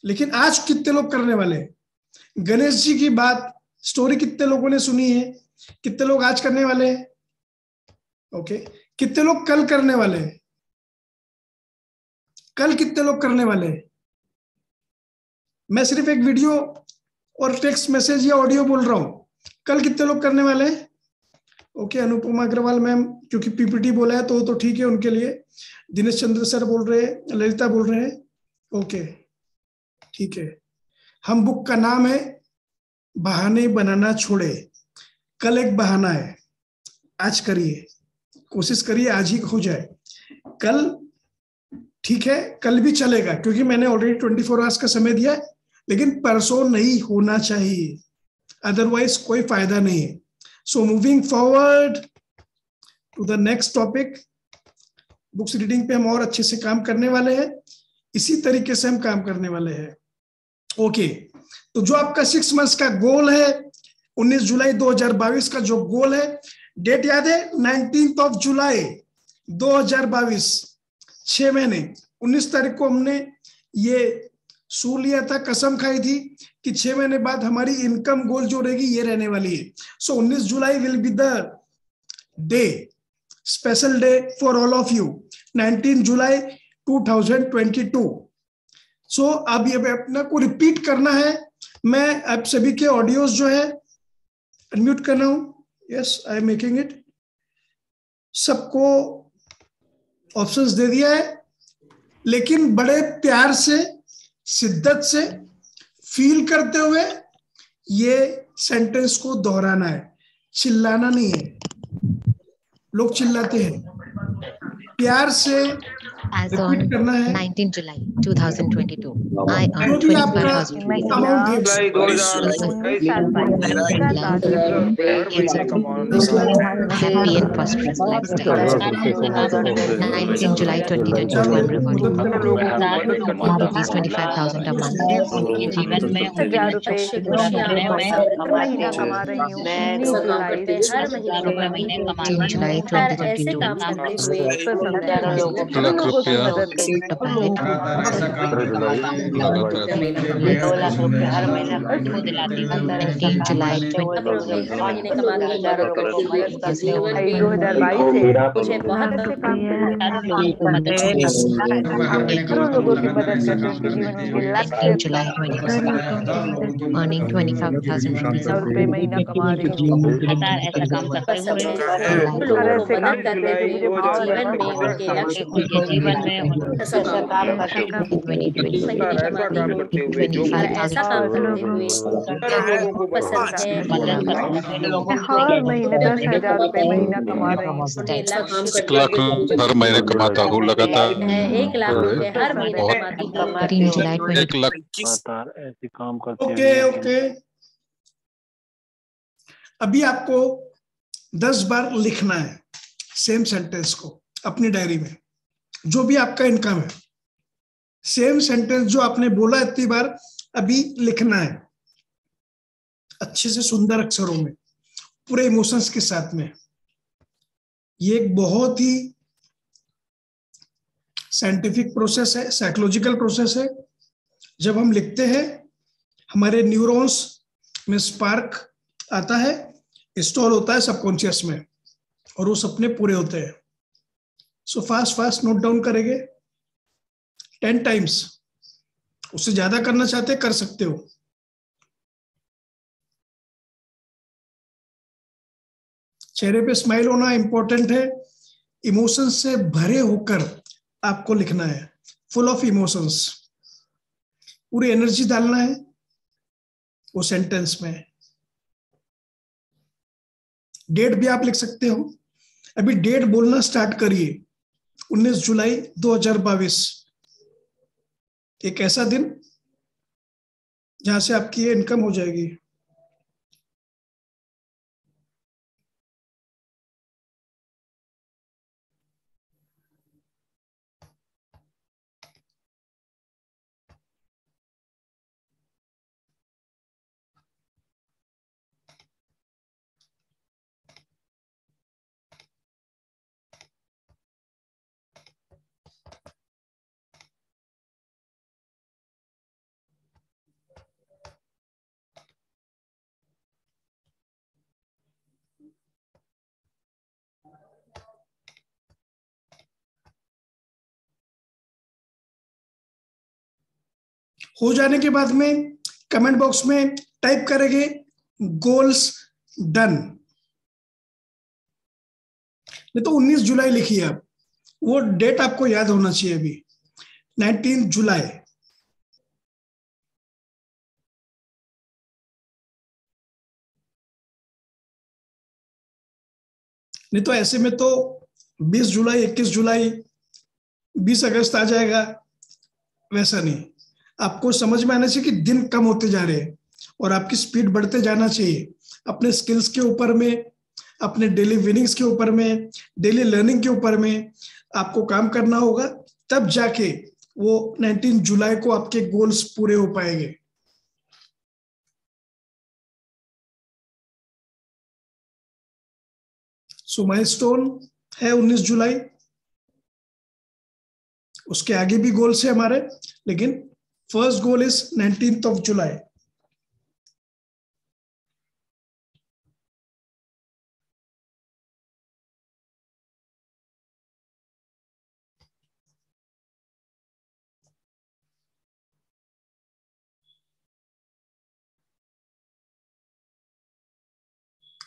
लेकिन आज कितने लोग करने वाले हैं? गणेश जी की बात स्टोरी कितने लोगों ने सुनी है? कितने लोग आज करने वाले हैं? ओके कितने लोग कल करने वाले हैं? कल कितने लोग करने वाले हैं? मैं सिर्फ़ एक वीडियो और टेक्स्ट मैसेज या ऑडियो बोल रहा हूँ। कल कितने लोग करने वाले हैं? ओके अनुपमा अग्रवाल मैम, क्योंकि पीपीटी बोला है तो तो ठीक है उनके लिए। दिनेश चंद्र सर बोल रहे हैं, ललिता बोल रहे हैं। ओके ठीक है। हम बुक का नाम है बहाने बनाना छोड़े। कल एक बहाना है। आज करिए। कोशिश करिए आज ही हो जाए। कल ठीक है, कल भी चलेगा, क्योंकि मैंने ऑलरेडी ट्वेंटी फोर आवर्स का समय दिया है, लेकिन परसों नहीं होना चाहिए। अदरवाइज़ कोई फ़ायदा नहीं है। So moving forward to the next topic books reading पे हम और अच्छे से काम करने वाले हैं। इसी तरीके से हम काम करने वाले हैं। ओके तो जो आपका सिक्स मंथ्स का गोल है 19 जुलाई 2022 का जो गोल है डेट याद है? नाइनटीन ऑफ़ जुलाई 2022 छह महीने। 19 तारीख को हमने ये सू लिया था कसम खाई थी कि छह महीने बाद हमारी इनकम गोल जो रहेगी ये रहने वाली है। So so, 19 July will be the day special day for all of you 19 July 2022 so so, अब ये अपना को रिपीट करना है। मैं आप सभी के ऑडियोस जो है अनम्यूट कर रहा हूँ। Yes I am making it सबको ऑप्शंस दे दिया है। लेकिन बड़े प्यार से शिद्दत से फील करते हुए ये सेंटेंस को दोहराना है। चिल्लाना नहीं है। लोग चिल्लाते हैं। प्यार से as on 19 July 2022. I earned 25,000. Happy and prosperous 19 July 2022, I'm 25,000 a month. 2022. है. दो लाख रुपए हर महीने खुद दिलाती हूँ 19 July हर महीने कमाती हूँ हज़ारों लोगों को मदद करती हूँ आई दो हज़ार बाईस मुझे बहुत अच्छे काम हज़ारों लोगों को मदद हज़ारों लोगों की मदद करते हैं उनके जीवन में लक्ष्य 19 July 2022. Earning 25,000 rupees a हज़ार रुपए month. महीना कमा रही हूँ ऐसा काम करते हुए हैं जीवन में उनके लक्ष्य उनके जीवन में ऐसा काम करते हुए 2020. महीने कमाती और ऐसा काम करते हुए उनका पसंद मदद करते हुए लोगों मैं हर महीने हूँ लाख हर कमाता हूँ लगातार। एक लाख रुपए हर महीने कमाती हूँ 13 July एक लाख। लगातार ऐसे काम करते ओके ओके। अभी आपको दस बार लिखना है सेम सेंटेंस को अपनी डायरी में। जो भी आपका इनकम है। सेम सेंटेंस जो आपने बोला इतनी बार, अभी लिखना है। अच्छे से सुंदर अक्षरों में, पूरे इमोशंस के साथ में। ये एक बहुत ही साइंटिफिक प्रोसेस है साइकोलॉजिकल प्रोसेस है। जब हम लिखते हैं, हमारे न्यूरॉन्स में स्पार्क आता है इंस्टॉल होता है सबकॉन्शियस में, और वो सपने पूरे होते हैं। So fast fast note down करेंगे। टेन टाइम्स उससे ज़्यादा करना चाहते कर सकते हो। चेहरे पे स्माइल होना इंपॉर्टेंट है। इमोशंस से भरे होकर आपको लिखना है। फुल ऑफ़ इमोशंस पूरी एनर्जी डालना है। वो सेंटेंस में। डेट भी आप लिख सकते हो। अभी डेट बोलना स्टार्ट करिए। 19 जुलाई 2022 एक ऐसा दिन जहाँ से आपकी इनकम हो जाएगी। हो जाने के बाद में कमेंट बॉक्स में टाइप करेंगे गोल्स डन नहीं तो 19 जुलाई लिखिए आप। वो डेट आपको याद होना चाहिए अभी। 19 जुलाई। नहीं तो ऐसे में तो 20 जुलाई 21 जुलाई 20 अगस्त आ जाएगा। वैसा नहीं। आपको समझ में आना चाहिए कि दिन कम होते जा रहे हैं और आपकी स्पीड बढ़ते जाना चाहिए। अपने स्किल्स के ऊपर में, अपने डेली विनिंग्स के ऊपर में डेली लर्निंग के ऊपर में आपको काम करना होगा, तब जाके वो 19 जुलाई को आपके गोल्स पूरे हो पाएँगे। सो माइलस्टोन है 19 जुलाई। उसके आगे भी गोल्स है हमारे, लेकिन first goal is 19th of July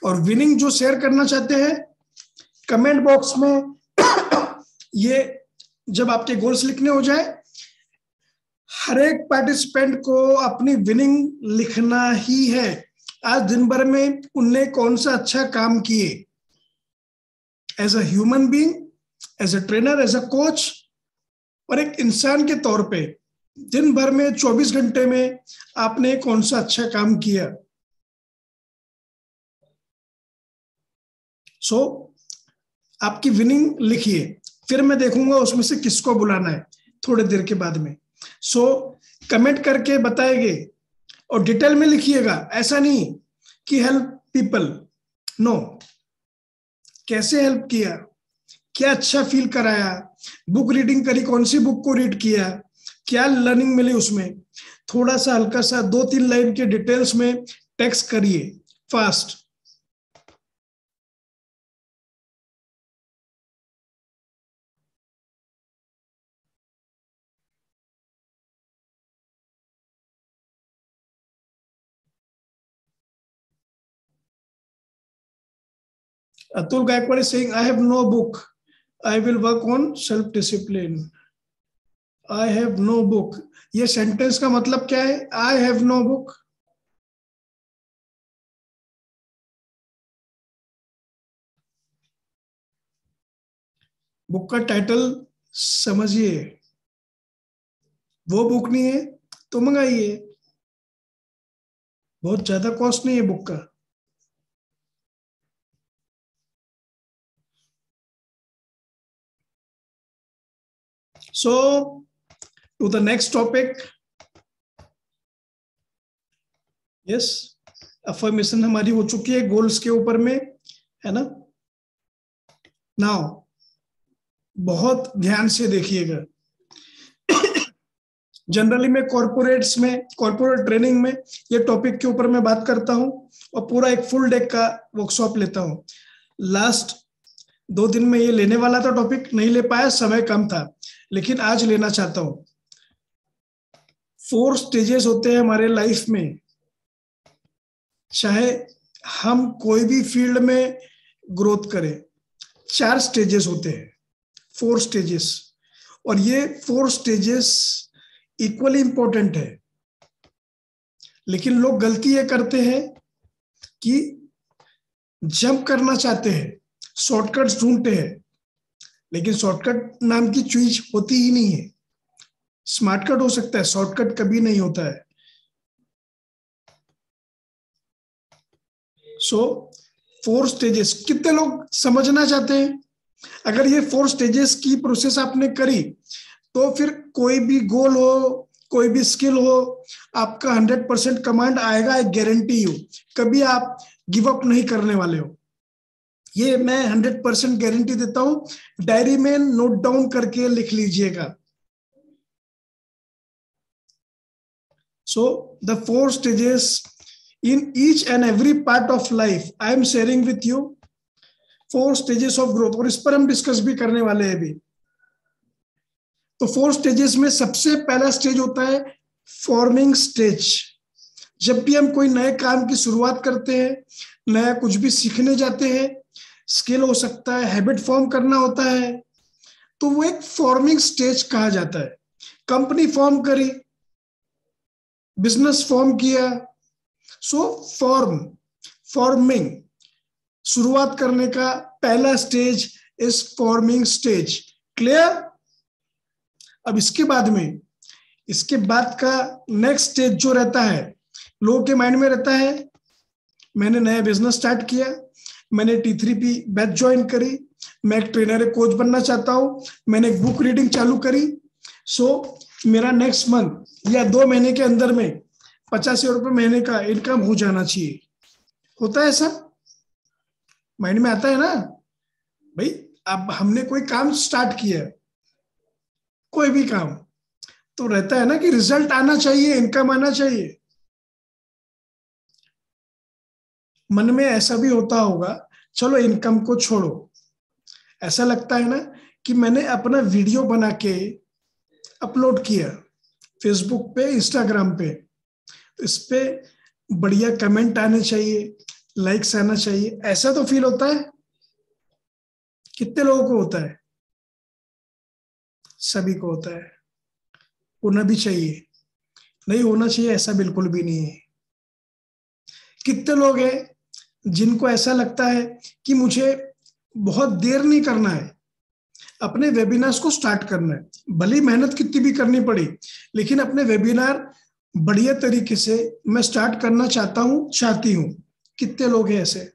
और विनिंग जो शेयर करना चाहते हैं कमेंट बॉक्स में ये जब आपके गोल्स लिखने हो जाए हर एक पार्टिसिपेंट को अपनी विनिंग लिखना ही है। आज दिन भर में उनने कौन सा अच्छा काम किए? As a human being as a trainer as a coach और एक इंसान के तौर पे दिन भर में 24 घंटे में आपने कौन सा अच्छा काम किया? सो so, आपकी विनिंग लिखिए। फिर मैं देखूँगा उसमें से किसको बुलाना है थोड़ी देर के बाद में। सो so, कमेंट करके बताएँगे और डिटेल में लिखिएगा। ऐसा नहीं कि हेल्प पीपल नो कैसे हेल्प किया? क्या अच्छा फील कराया? बुक रीडिंग करी? कौन सी बुक को रीड किया? क्या लर्निंग मिली उसमें? थोड़ा सा हल्का सा दो तीन लाइन के डिटेल्स में टेक्स्ट करिए। Fast Atul Gaikwad is saying, I have no book. I will work on self discipline. I have no book. ये सेंटेंस का मतलब क्या है I have no book book का टाइटल समझिए वो बुक नहीं है तो मंगाइए बहुत ज़्यादा कॉस्ट नहीं है बुक का So, to the next topic. Yes affirmation हमारी हो चुकी है गोल्स के ऊपर में है ना? नाउ बहुत ध्यान से देखिएगा। जनरली मैं कॉर्पोरेट्स में कॉर्पोरेट ट्रेनिंग में ये टॉपिक के ऊपर मैं बात करता हूँ और पूरा एक फुल डेक का वर्कशॉप लेता हूँ। लास्ट दो दिन में ये लेने वाला था टॉपिक नहीं ले पाया समय कम था। लेकिन आज लेना चाहता हूँ। फोर स्टेजेस होते हैं हमारे लाइफ में। चाहे हम कोई भी फ़ील्ड में ग्रोथ करें, चार स्टेजेस होते हैं। फोर स्टेजेस और ये फोर स्टेजेस इक्वली इंपॉर्टेंट है। लेकिन लोग गलती ये करते हैं कि जंप करना चाहते हैं शॉर्टकट्स ढूंढते हैं। लेकिन शॉर्टकट नाम की चीज़ होती ही नहीं है। स्मार्टकट हो सकता है शॉर्टकट कभी नहीं होता है। सो फोर स्टेजेस कितने लोग समझना चाहते हैं? अगर ये फोर स्टेजेस की प्रोसेस आपने करी तो फिर कोई भी गोल हो, कोई भी स्किल हो, आपका हंड्रेड परसेंट कमांड आएगा एक गारंटी हो कभी आप गिव अप नहीं करने वाले हो। ये मैं हंड्रेड परसेंट गारंटी देता हूँ डायरी में नोट डाउन करके लिख लीजिएगा। So the four stages in each and every part of life I am sharing with you four stages of growth और इस पर हम डिस्कस भी करने वाले हैं अभी। तो फोर स्टेजेस में सबसे पहला स्टेज होता है फॉर्मिंग स्टेज जब भी हम कोई नए काम की शुरुआत करते हैं, नया कुछ भी सीखने जाते हैं स्किल हो सकता है हैबिट फॉर्म करना होता है। तो वो एक फॉर्मिंग स्टेज कहा जाता है। कंपनी फॉर्म करी बिज़नेस फॉर्म किया। सो फॉर्म फॉर्मिंग शुरुआत करने का पहला stage is forming stage clear अब इसके बाद में, इसके बाद का नेक्स्ट स्टेज जो रहता है, लोगों के माइंड में रहता है, मैंने नया बिज़नेस स्टार्ट किया। मैंने T three P batch join करी। मैं एक ट्रेनर एक कोच बनना चाहता हूँ। मैंने एक बुक रीडिंग चालू करी। सो so, मेरा नेक्स्ट मंथ या दो महीने के अंदर में पचास हज़ार रुपये महीने का इनकम हो जाना चाहिए। होता है ऐसा? माइंड में आता है ना? भाई अब हमने कोई काम स्टार्ट किया कोई भी काम तो रहता है ना कि रिज़ल्ट आना चाहिए इनकम आना चाहिए। मन में ऐसा भी होता होगा, चलो इनकम को छोड़ो। ऐसा लगता है ना कि मैंने अपना वीडियो बना के अपलोड किया फेसबुक पे इंस्टाग्राम पे। तो इस पे बढ़िया कमेंट आने चाहिए लाइक्स आना चाहिए। ऐसा तो फील होता है? कितने लोगों को होता है? सभी को होता है। होना भी चाहिए। नहीं होना चाहिए, ऐसा बिल्कुल भी नहीं है। कितने लोग हैं? जिनको ऐसा लगता है कि मुझे बहुत देर नहीं करना है, अपने वेबिनार्स को स्टार्ट करना है। भली मेहनत कितनी भी करनी पड़ी, लेकिन अपने वेबिनार बढ़िया तरीके से मैं स्टार्ट करना चाहता हूँ, चाहती हूँ। कितने लोग हैं ऐसे?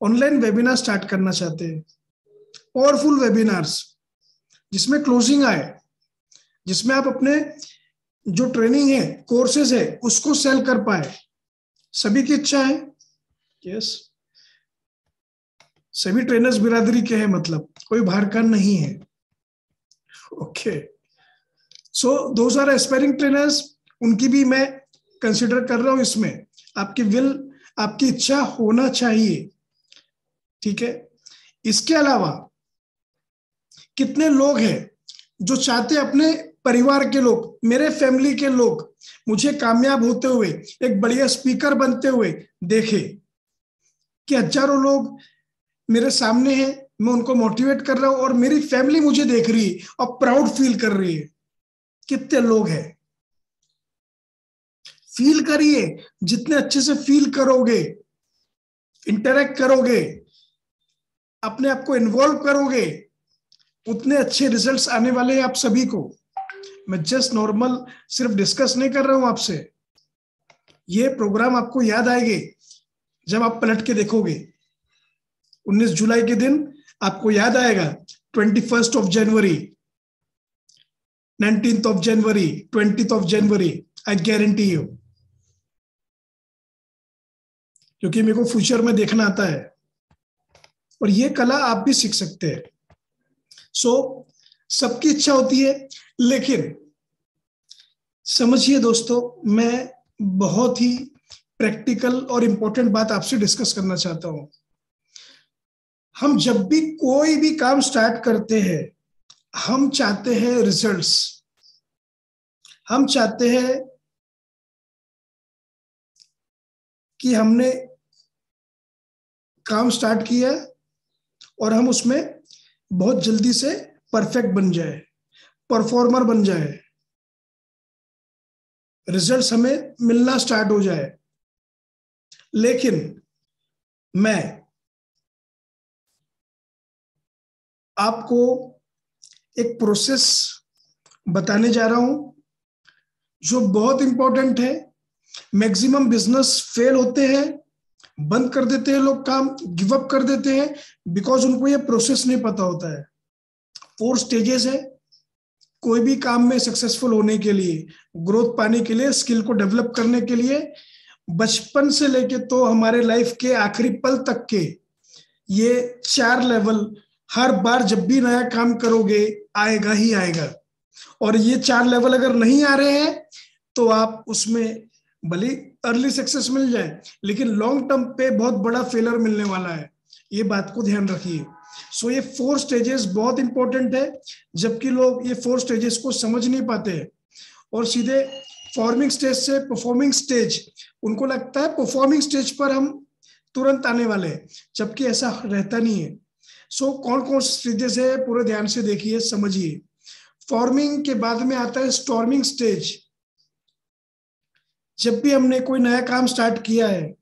ऑनलाइन वेबिनार स्टार्ट करना चाहते हैं। पावरफुल वेबिनार्स जिसमें क्लोजिंग आए, जिसमें आप अपने जो ट्रेनिंग है कोर्सेज है, उसको सेल कर पाए। सभी की इच्छा है? यस सभी ट्रेनर्स बिरादरी के हैं मतलब। कोई बाहर का नहीं है। ओके सो दो आर एस्पायरिंग ट्रेनर्स उनकी भी मैं कंसिडर कर रहा हूँ इसमें। आपकी विल आपकी इच्छा होना चाहिए। ठीक है? इसके अलावा, कितने लोग हैं जो चाहते अपने परिवार के लोग, मेरे फैमिली के लोग मुझे कामयाब होते हुए, एक बढ़िया स्पीकर बनते हुए देखे कि हज़ारों लोग मेरे सामने हैं, मैं उनको मोटिवेट कर रहा हूँ और मेरी फैमिली मुझे देख रही है और प्राउड फील कर रही है। कितने लोग हैं। फील करिए, जितने अच्छे से फील करोगे इंटरेक्ट करोगे, अपने आप को इन्वॉल्व करोगे, उतने अच्छे रिजल्ट्स आने वाले हैं आप सभी को। मैं जस्ट नॉर्मल सिर्फ़ डिस्कस नहीं कर रहा हूँ आपसे। ये प्रोग्राम आपको याद आएँगे जब आप पलट के देखोगे। 19 जुलाई के दिन आपको याद आएगा twenty first of January nineteen of January twenty of January I guarantee you क्योंकि मेरे को फ्यूचर में देखना आता है। और ये कला आप भी सीख सकते हैं। सो so, सबकी इच्छा होती है लेकिन समझिए दोस्तों, मैं बहुत ही प्रैक्टिकल और इंपॉर्टेंट बात आपसे डिस्कस करना चाहता हूँ। हम जब भी कोई भी काम स्टार्ट करते हैं, हम चाहते हैं रिजल्ट्स हम चाहते हैं कि हमने काम स्टार्ट किया और हम उसमें बहुत जल्दी से परफेक्ट बन जाए। परफॉर्मर बन जाए। रिज़ल्ट हमें मिलना स्टार्ट हो जाए। लेकिन मैं आपको एक प्रोसेस बताने जा रहा हूँ, जो बहुत इंपॉर्टेंट है। मैक्सिमम बिज़नेस फेल होते हैं, बंद कर देते हैं लोग काम गिव अप कर देते हैं बिकॉज़ उनको ये प्रोसेस नहीं पता होता है। फोर स्टेजेस है। कोई भी काम में सक्सेसफुल होने के लिए ग्रोथ पाने के लिए स्किल को डेवलप करने के लिए, बचपन से लेके तो हमारे लाइफ के आखिरी पल तक के ये चार लेवल हर बार जब भी नया काम करोगे, आएगा ही आएगा। और ये चार लेवल अगर नहीं आ रहे हैं तो आप उसमें भले अर्ली सक्सेस मिल जाए, लेकिन लॉन्ग टर्म पे बहुत बड़ा फेलर मिलने वाला है। ये बात को ध्यान रखिए। सो ये फोर स्टेजेस बहुत इंपॉर्टेंट है जबकि लोग ये फोर स्टेजेस को समझ नहीं पाते और सीधे फॉर्मिंग स्टेज से परफॉर्मिंग स्टेज उनको लगता है परफॉर्मिंग स्टेज पर हम तुरंत आने वाले हैं जबकि ऐसा रहता नहीं है। सो so, कौन कौन स्टेजेस है पूरे ध्यान से देखिए समझिए। फॉर्मिंग के बाद में आता है स्टॉर्मिंग स्टेज जब भी हमने कोई नया काम स्टार्ट किया है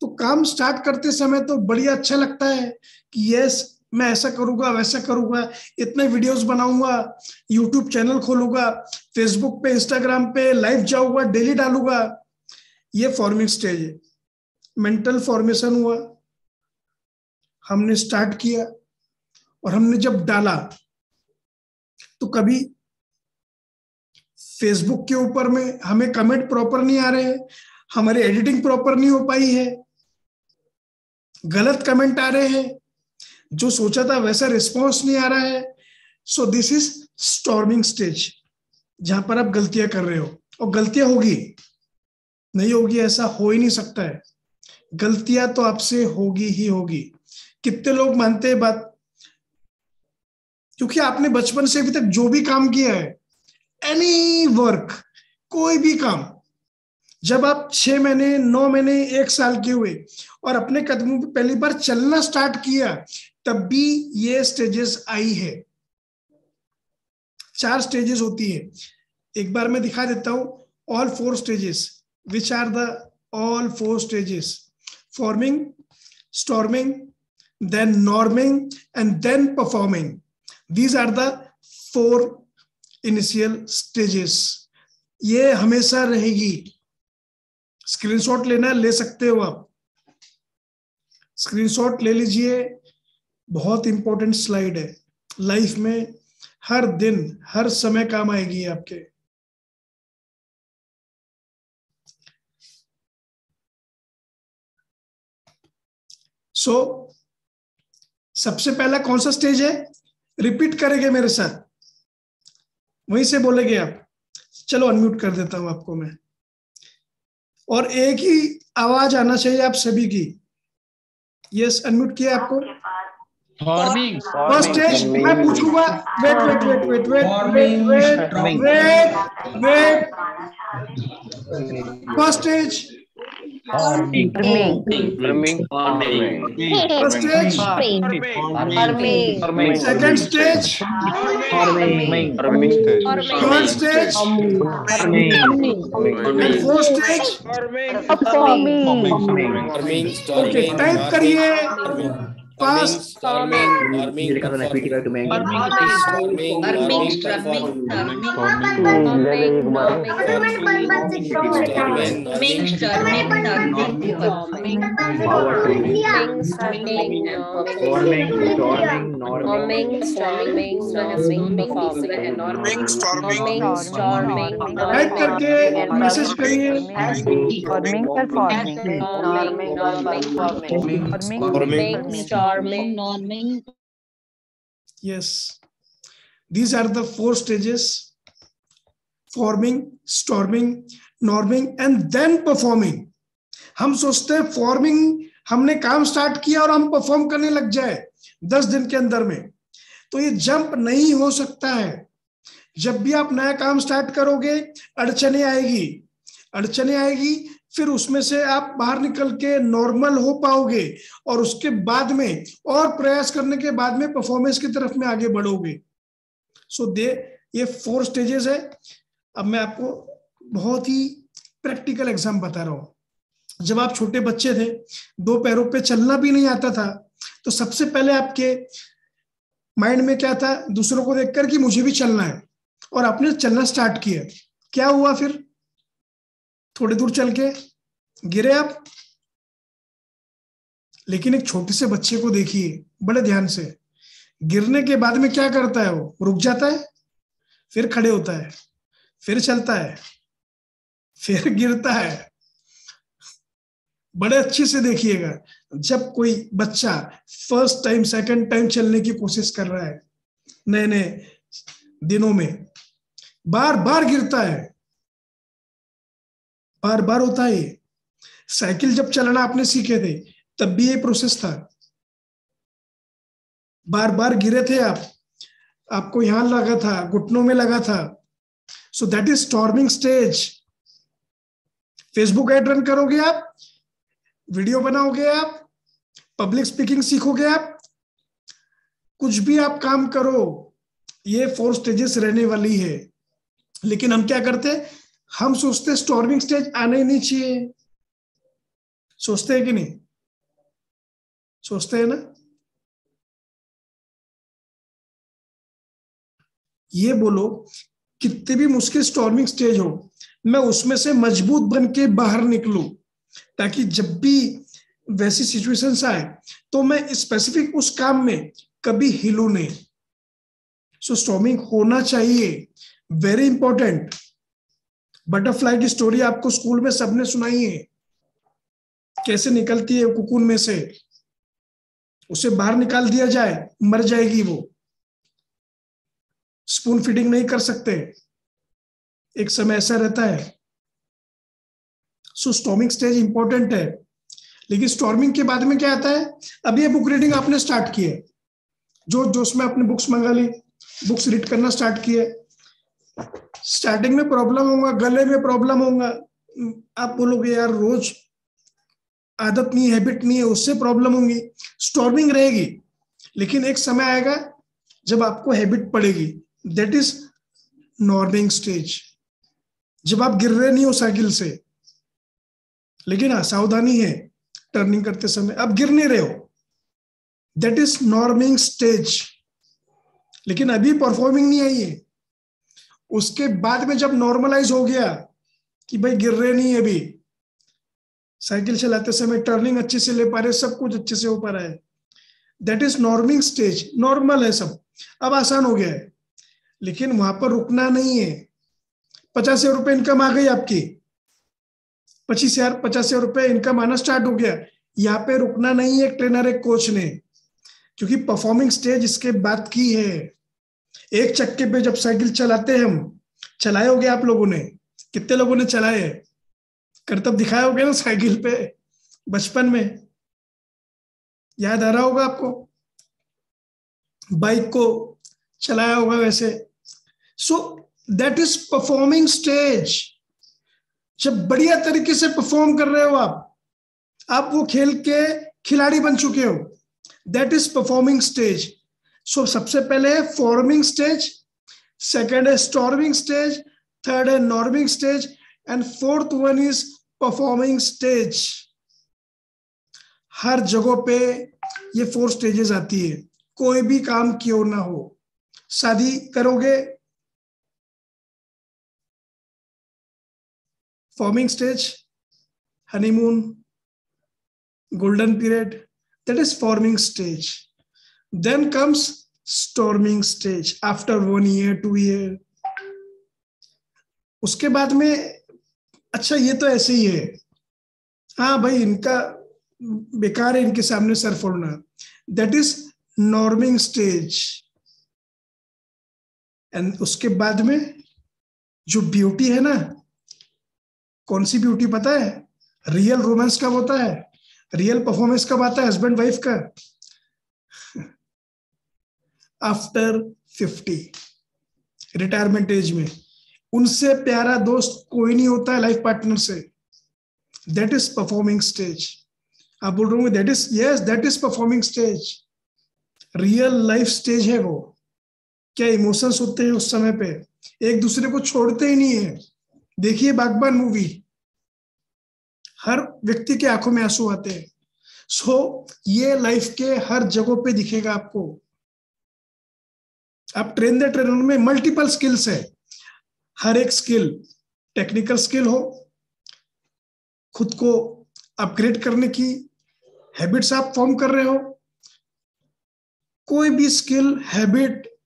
तो काम स्टार्ट करते समय तो बढ़िया अच्छा लगता है कि यस मैं ऐसा करूँगा, वैसा करूँगा, इतने वीडियोस बनाऊँगा यूट्यूब चैनल खोलूँगा फेसबुक पे इंस्टाग्राम पे लाइव जाऊँगा डेली डालूँगा। ये फॉर्मिंग स्टेज है। मेंटल फॉर्मेशन हुआ। हमने स्टार्ट किया और हमने जब डाला तो कभी फेसबुक के ऊपर में हमें कमेंट प्रॉपर नहीं आ रहे हैं, हमारी एडिटिंग प्रॉपर नहीं हो पाई है। गलत कमेंट आ रहे हैं। जो सोचा था वैसा रिस्पॉन्स नहीं आ रहा है। So this is storming stage जहाँ पर आप गलतियाँ कर रहे हो। और गलतियाँ होगी। नहीं होगी ऐसा हो ही नहीं सकता है। गलतियाँ तो आपसे होगी ही होगी। कितने लोग मानते हैं बात? क्योंकि आपने बचपन से अभी तक जो भी काम किया है एनी वर्क कोई भी काम जब आप छह महीने, नौ महीने, एक साल के हुए और अपने कदमों पर पहली बार चलना स्टार्ट किया, तब भी ये स्टेजेस आई है। चार स्टेजेस होती है। एक बार मैं दिखा देता हूँ all four stages which are the all four stages forming storming then norming and then performing these are the four initial stages ये हमेशा रहेगी। स्क्रीनशॉट लेना ले सकते हो आप। स्क्रीनशॉट ले लीजिए बहुत इंपॉर्टेंट स्लाइड है। लाइफ में हर दिन हर समय काम आएगी आपके। सो so, सबसे पहला कौन सा स्टेज है? रिपीट करेंगे मेरे साथ। वहीं से बोलेगे आप। चलो अनम्यूट कर देता हूँ आपको मैं। और एक ही आवाज़ आना चाहिए आप सभी की। यस अनम्यूट किया आपको? फॉर्मिंग फ़र्स्ट स्टेज मैं पूछूँगा। Wait wait wait wait wait wait wait wait wait first stage farming farming farming first stage farming farming second stage farming farming third stage farming and fourth stage farming farming farming okay type करिए Storming, storming, storming, storming, storming, storming, storming, storming, storming, storming, storming, storming, message करिए yes. These are the four stages. Forming storming norming and then performing. हम सोचते हैं forming हमने काम start किया और हम परफॉर्म करने लग जाए दस दिन के अंदर में। तो ये जंप नहीं हो सकता है। जब भी आप नया काम स्टार्ट करोगे अड़चने आएगी। अड़चने आएगी फिर उसमें से आप बाहर निकल के नॉर्मल हो पाओगे और उसके बाद में और प्रयास करने के बाद में परफॉर्मेंस की तरफ़ में आगे बढ़ोगे। सो so, दे, ये फोर स्टेजेस है। अब मैं आपको बहुत ही प्रैक्टिकल एग्ज़ाम बता रहा हूँ। जब आप छोटे बच्चे थे, दो पैरों पे चलना भी नहीं आता था तो सबसे पहले आपके माइंड में क्या था? दूसरों को देखकर कि मुझे भी चलना है। और आपने चलना स्टार्ट किया। क्या हुआ फिर? थोड़ी दूर चल के गिरे आप। लेकिन एक छोटे से बच्चे को देखिए, बड़े ध्यान से। गिरने के बाद में क्या करता है वो? रुक जाता है, फिर खड़े होता है, फिर चलता है, फिर गिरता है। बड़े अच्छे से देखिएगा, जब कोई बच्चा फ़र्स्ट टाइम सेकंड टाइम चलने की कोशिश कर रहा है नए नए दिनों में बार बार गिरता है बार बार होता है साइकिल जब चलाना आपने सीखे थे, तब भी ये प्रोसेस था। बार बार गिरे थे आप। आपको यहाँ लगा था, घुटनों में लगा था। So that is storming stage Facebook ad run करोगे आप वीडियो बनाओगे आप पब्लिक स्पीकिंग सीखोगे आप। कुछ भी आप काम करो, ये फोर स्टेजेस रहने वाली है। लेकिन हम क्या करते हम सोचते स्टॉर्मिंग स्टेज आने ही नहीं चाहिए। सोचते हैं कि नहीं? सोचते हैं ना? ये बोलो कितनी भी मुश्किल स्टॉर्मिंग स्टेज हो मैं उसमें से मज़बूत बन के बाहर निकलूं ताकि जब भी वैसी सिचुएशन आए तो मैं स्पेसिफिक उस काम में कभी हिलू नहीं। सो so, स्टॉर्मिंग होना चाहिए। वेरी इंपॉर्टेंट बटरफ्लाई की स्टोरी आपको स्कूल में सबने सुनाई है। कैसे निकलती है कुकुन में से? उसे बाहर निकाल दिया जाए, मर जाएगी वो। स्पून फीडिंग नहीं कर सकते। एक समय ऐसा रहता है। सो स्टॉर्मिंग स्टेज इंपॉर्टेंट है। लेकिन स्टॉर्मिंग के बाद में क्या आता है? अभी ये बुक रीडिंग आपने स्टार्ट की है। जो जो उसमें आपने बुक्स मंगा ली बुक्स रीड करना स्टार्ट किए। स्टार्टिंग में प्रॉब्लम होगा, गले में प्रॉब्लम होगा। आप बोलोगे, यार, रोज आदत नहीं हैबिट नहीं है, उससे प्रॉब्लम होंगी। स्टॉर्मिंग रहेगी, लेकिन एक समय आएगा जब आपको हैबिट पड़ेगी। दैट इज़ नॉर्मिंग स्टेज जब आप गिर रहे नहीं हो साइकिल से, लेकिन हाँ सावधानी है टर्निंग करते समय। अब गिर नहीं रहे हो। दैट इज़ नॉर्मिंग स्टेज लेकिन अभी परफॉर्मिंग नहीं आई है उसके बाद में जब नॉर्मलाइज हो गया कि भाई गिर रहे नहीं अभी साइकिल चलाते समय टर्निंग अच्छे से ले पा रहे, सब कुछ अच्छे से हो पा रहा है। That is norming stage normal है सब। अब आसान हो गया है। लेकिन वहाँ पर रुकना नहीं है। पचास हज़ार रुपये इनकम आ गई आपकी। पच्चीस हज़ार, पचास हज़ार रुपए इनकम आना स्टार्ट हो गया। यहाँ पे रुकना नहीं है ट्रेनर एक कोच ने। क्योंकि परफॉर्मिंग स्टेज इसके बाद की है। एक चक्के पे जब साइकिल चलाते हैं हम, चलाए होगे आप लोगों ने? कितने लोगों ने चलाए? करतब दिखाए हो ना साइकिल पे? बचपन में। याद आ रहा होगा आपको? बाइक को चलाया होगा वैसे। So that is performing stage जब बढ़िया तरीके से परफॉर्म कर रहे हो आप आप वो खेल के खिलाड़ी बन चुके हो। That is performing stage so so, सबसे पहले है फॉर्मिंग स्टेज सेकेंड है स्टॉर्मिंग स्टेज थर्ड है norming stage and fourth one is performing stage हर जगह पे ये फोर स्टेजेस आती है। कोई भी काम क्यों ना हो। शादी करोगे? Forming stage honeymoon golden period that is forming stage. Then comes storming stage, after one year, two year. उसके बाद में अच्छा ये तो ऐसे ही है। हाँ भाई, इनका, बेकार है इनके सामने सर फोड़ना। That is norming stage and उसके बाद में, जो ब्यूटी है ना, कौन सी ब्यूटी पता है? रियल रोमांस कब होता है? रियल परफॉर्मेंस कब आता है? हस्बैंड वाइफ का। आफ्टर फिफ्टी रिटायरमेंट एज में। उनसे प्यारा दोस्त कोई नहीं होता है लाइफ पार्टनर से। दैट इज़ परफॉर्मिंग स्टेज आप बोल रहे हो that is yes that is performing stage real life stage है वो। क्या इमोशंस होते हैं उस समय पे? एक दूसरे को छोड़ते ही नहीं है। देखिए बागबान मूवी हर व्यक्ति के आँखों में आँसू आते हैं। सो so, ये लाइफ के हर जगह पे दिखेगा आपको। आप ट्रेन दे ट्रेनर में मल्टीपल स्किल्स है। हर एक स्किल टेक्निकल स्किल हो खुद को अपग्रेड करने की हैबिट्स आप फॉर्म कर रहे हो। कोई भी स्किल हैबिट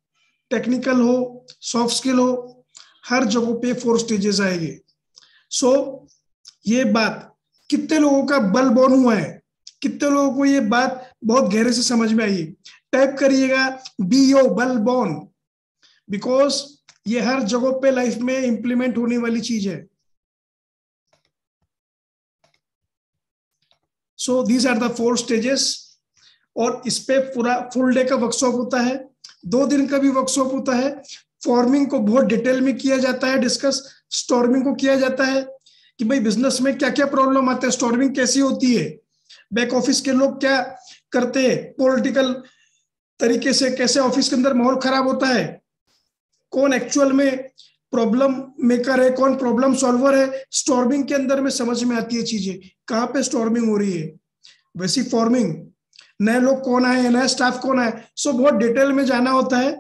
टेक्निकल हो सॉफ्ट स्किल हो हर जगह पे फोर स्टेजेस आएँगे। सो so, ये बात कितने लोगों का बल बोन हुआ है? कितने लोगों को ये बात बहुत गहरे से समझ में आई टाइप करिएगा बी यो बल बॉन बिकॉज़ ये हर जगह पे लाइफ में इंप्लीमेंट होने वाली चीज़ है। So these are the four stages और इस पे पूरा फुल डे का वर्कशॉप होता है। दो दिन का भी वर्कशॉप होता है। फॉर्मिंग को बहुत डिटेल में किया जाता है डिस्कस स्टॉर्मिंग को किया जाता है। कि भाई बिज़नेस में क्या क्या प्रॉब्लम आते हैं स्टॉर्मिंग कैसी होती है? बैक ऑफ़िस के लोग क्या करते हैं? पॉलिटिकल तरीके से कैसे ऑफ़िस के अंदर माहौल खराब होता है? कौन एक्चुअल में प्रॉब्लम मेकर है? कौन प्रॉब्लम सॉल्वर है? स्टॉर्मिंग के अंदर में समझ में आती है चीज़ें। कहाँ पे स्टॉर्मिंग हो रही है? वैसी फॉर्मिंग नए लोग कौन आए नया स्टाफ कौन आए सो बहुत डिटेल में जाना होता है।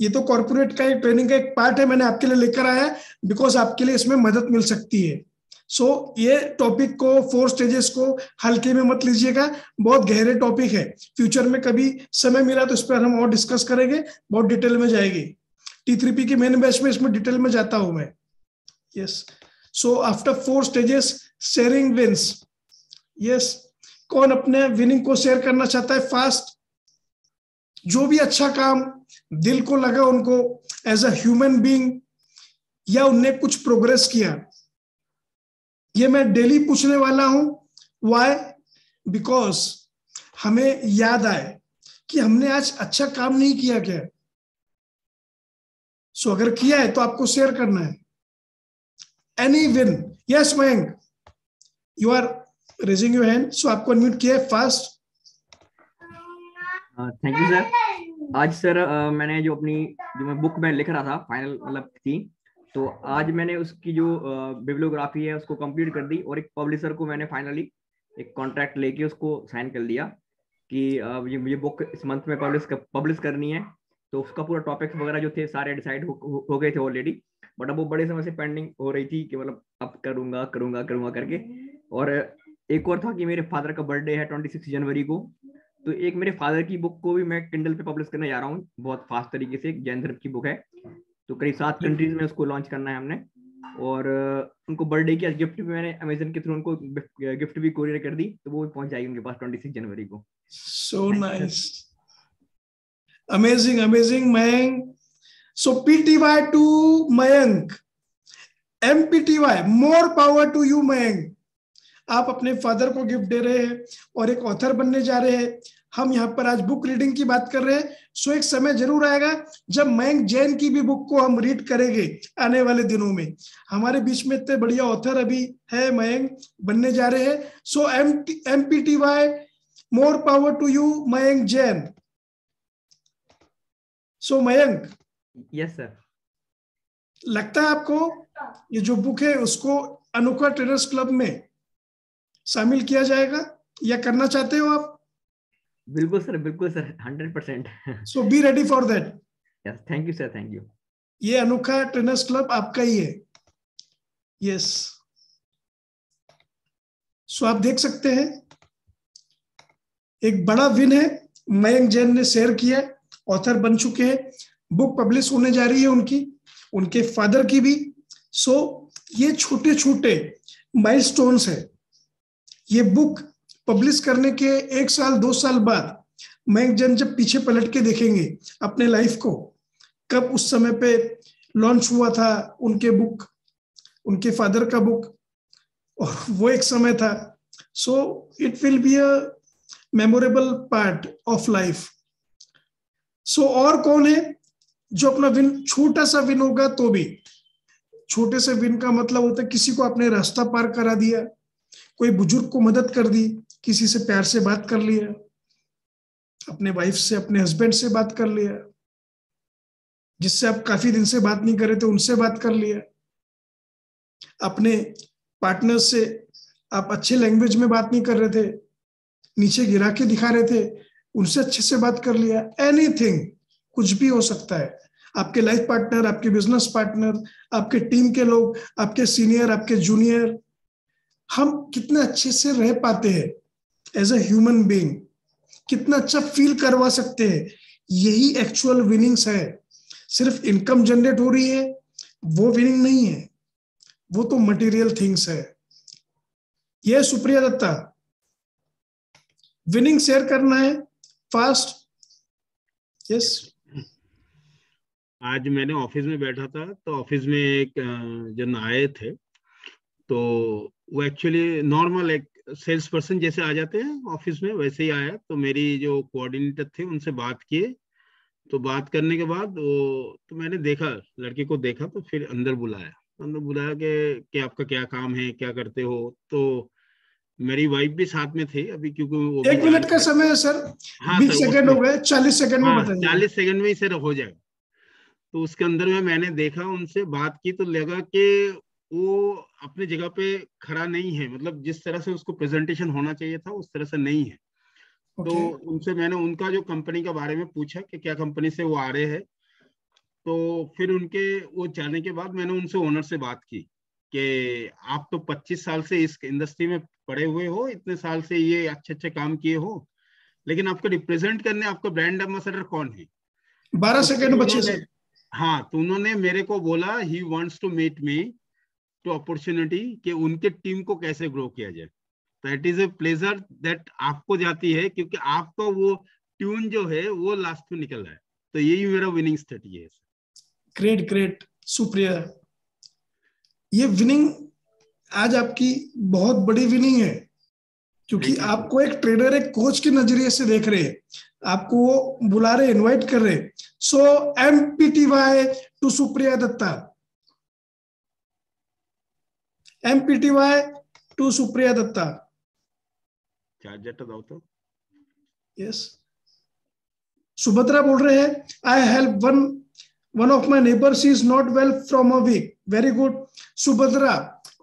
ये तो कॉर्पोरेट का एक ट्रेनिंग का एक पार्ट है, मैंने आपके लिए लेकर आया बिकॉज़ आपके लिए इसमें मदद मिल सकती है। सो so, ये टॉपिक को फोर स्टेजेस को हल्के में मत लीजिएगा। बहुत गहरे टॉपिक है। फ्यूचर में कभी समय मिला तो इस पर हम और डिस्कस करेंगे। बहुत डिटेल में जाएगी। टी थ्री पी के मेन बैच में इसमें डिटेल में जाता हूँ मैं। Yes so after four stages sharing wins yes कौन अपने विनिंग को शेयर करना चाहता है फास्ट जो भी अच्छा काम दिल को लगा उनको एज अ ह्यूमन बींग या उनने कुछ प्रोग्रेस किया ये मैं डेली पूछने वाला हूँ। वाई बिकॉज़ हमें याद आए कि हमने आज अच्छा काम नहीं किया क्या? सो so, अगर किया है तो आपको शेयर करना है। Any win yes Mayank. You are raising your hand so आपको अनम्यूट किया है फास्ट थैंक यू सर आज सर uh, मैंने जो अपनी जो मैं बुक में लिख रहा था फाइनल मतलब थी तो आज मैंने उसकी जो बिब्लियोग्राफी है उसको कंप्लीट कर दी और एक पब्लिशर को मैंने फाइनली एक कॉन्ट्रैक्ट लेके उसको साइन कर दिया कि ये मुझे बुक इस मंथ में पब्लिश कर, पब्लिश करनी है। तो उसका पूरा टॉपिक वगैरह जो थे सारे डिसाइड हो, हो, हो गए थे ऑलरेडी बट अब वो बड़े समय से पेंडिंग हो रही थी कि मतलब अब करूँगा करूँगा करूँगा करके। और एक और था कि मेरे फादर का बर्थडे है ट्वेंटी सिक्स जनवरी को। तो एक मेरे फादर की बुक को भी मैं किंडल पे पब्लिश करने जा रहा हूँ। बहुत फास्ट तरीके से जैन धर्म की बुक है। तो करीब सात कंट्रीज़ में उसको लॉन्च करना है हमने। और उनको बर्थडे की गिफ्ट भी मैंने अमेजन के थ्रू उनको गिफ्ट भी कोरियर कर दी तो वो पहुँच जाएगी उनके पास ट्वेंटी सिक्स जनवरी को। So nice amazing amazing Mayank so PTY to Mayank MPTY more power to you Mayank आप अपने फादर को गिफ्ट दे रहे हैं और एक ऑथर बनने जा रहे हैं। हम यहाँ पर आज बुक रीडिंग की बात कर रहे हैं। सो एक समय ज़रूर आएगा जब मयंक जैन की भी बुक को हम रीड करेंगे आने वाले दिनों में। हमारे बीच में इतने बढ़िया ऑथर अभी है मयंक बनने जा रहे हैं। So M M P T Y more power to you Mayank Jain. So Mayank. Yes sir लगता है आपको ये जो बुक है उसको अनोखा ट्रेनर्स क्लब में शामिल किया जाएगा या करना चाहते हो आप? बिल्कुल सर बिल्कुल sir hundred percent so be ready for that yes thank you sir thank you ये अनोखा ट्रेनर्स क्लब आपका ही है। यस सो so, आप देख सकते हैं एक बड़ा विन है मयंक जैन ने शेयर किया ऑथर बन चुके हैं बुक पब्लिश होने जा रही है उनकी उनके फादर की भी। सो so, ये छोटे छोटे माइलस्टोन्स है। ये बुक पब्लिश करने के एक साल, दो साल बाद मयंक जैन जब पीछे पलट के देखेंगे अपने लाइफ को, कब उस समय पे लॉन्च हुआ था उनके बुक, उनके फादर का बुक, और वो एक समय था। So it will be a memorable part of life so और कौन है जो अपना विन छोटा सा विन होगा तो भी। छोटे से विन का मतलब होता है किसी को अपने रास्ता पार करा दिया, कोई बुज़ुर्ग को मदद कर दी किसी से प्यार से बात कर लिया, अपने वाइफ से, अपने हस्बैंड से बात कर लिया, जिससे आप काफ़ी दिन से बात नहीं कर रहे थे, उनसे बात कर लिया। अपने पार्टनर से आप अच्छे लैंग्वेज में बात नहीं कर रहे थे, नीचे गिरा के दिखा रहे थे, उनसे अच्छे से बात कर लिया। एनीथिंग कुछ भी हो सकता है। आपके लाइफ पार्टनर आपके बिज़नेस पार्टनर आपके टीम के लोग, आपके सीनियर आपके जूनियर हम कितने अच्छे से रह पाते हैं। एज अ ह्यूमन बीइंग कितना अच्छा फील करवा सकते हैं। यही एक्चुअल विनिंग्स है। सिर्फ़ इनकम जनरेट हो रही है, वो विनिंग नहीं है। वो तो मटेरियल थिंग्स है। ये सुप्रिया दत्ता विनिंग शेयर करना है फास्ट यस आज मैंने ऑफ़िस में बैठा था तो ऑफ़िस में एक जन आए थे तो वो एक्चुअली नॉर्मल एक सेल्स पर्सन जैसे आ जाते हैं ऑफ़िस में वैसे ही आया। तो मेरी जो कोऑर्डिनेटर थे उनसे बात किए। तो बात करने के बाद वो तो मैंने देखा लड़के को देखा तो फिर अंदर बुलाया। अंदर बुलाया कि कि आपका क्या काम है क्या करते हो? तो मेरी वाइफ भी साथ में थे अभी क्योंकि वो एक मिनट का समय है सर। हाँ बीस सेकंड हो गए चालीस सेकंड में हाँ चालीस सेकंड में ही सर हो जाएगा। तो उसके अंदर में मैंने देखा उनसे बात की तो लगा कि वो अपने जगह पे खड़ा नहीं है। मतलब जिस तरह से उसको प्रेजेंटेशन होना चाहिए था उस तरह से नहीं है। okay. तो उनसे मैंने उनका जो कंपनी के बारे में पूछा कि क्या कंपनी से वो आ रहे हैं। तो फिर उनके वो जाने के बाद मैंने उनसे ओनर से बात की कि आप तो 25 साल से इस इंडस्ट्री में पड़े हुए हो इतने साल से ये अच्छे अच्छे काम किए हो। लेकिन आपको रिप्रेजेंट करने आपका ब्रांड एम्बेसडर कौन है? बारह तो सेकंड फिर उन्होंने- हाँ तो उन्होंने मेरे को बोला he wants to meet me to opportunity कि उनके टीम को कैसे ग्रो किया जाए। That is a pleasure that आपको जाती है क्योंकि आपका वो ट्यून जो है वो लास्ट में निकल रहा है। तो यही मेरा विनिंग स्ट्रेटजी है ग्रेट ग्रेट सुप्रिया ये विनिंग आज आपकी बहुत बड़ी विनिंग है क्योंकि आपको एक ट्रेडर एक कोच के नज़रिए से देख रहे हैं। आपको वो बुला रहे इनवाइट कर रहे so M P T Y to Supriya Datta Y to Supriya Datta charger तो दाओ तो। यस सुभद्रा बोल रहे हैं I help one one of my neighbours is not well from a week very good Subhadra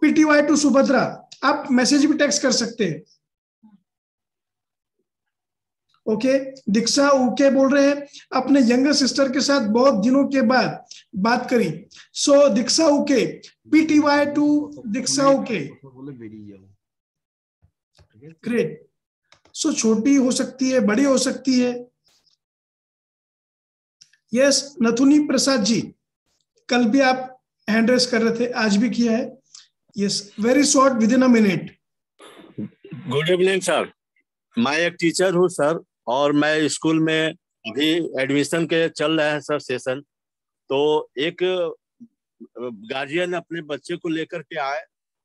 PTY to Subhadra आप message भी text कर सकते हैं। ओके? दीक्षा ओके बोल रहे हैं। अपने यंगर सिस्टर के साथ बहुत दिनों के बाद बात करी। So Diksha okay PTY to Diksha okay great so छोटी हो सकती है, बड़ी हो सकती है। यस नथुनी प्रसाद जी, कल भी आप हैंड रेस कर रहे थे, आज भी किया है। Yes very short within a minute good evening sir मैं एक टीचर हूँ सर और मैं स्कूल में अभी एडमिशन के चल रहे हैं सर सेशन। तो एक गार्जियन अपने बच्चे को लेकर के आए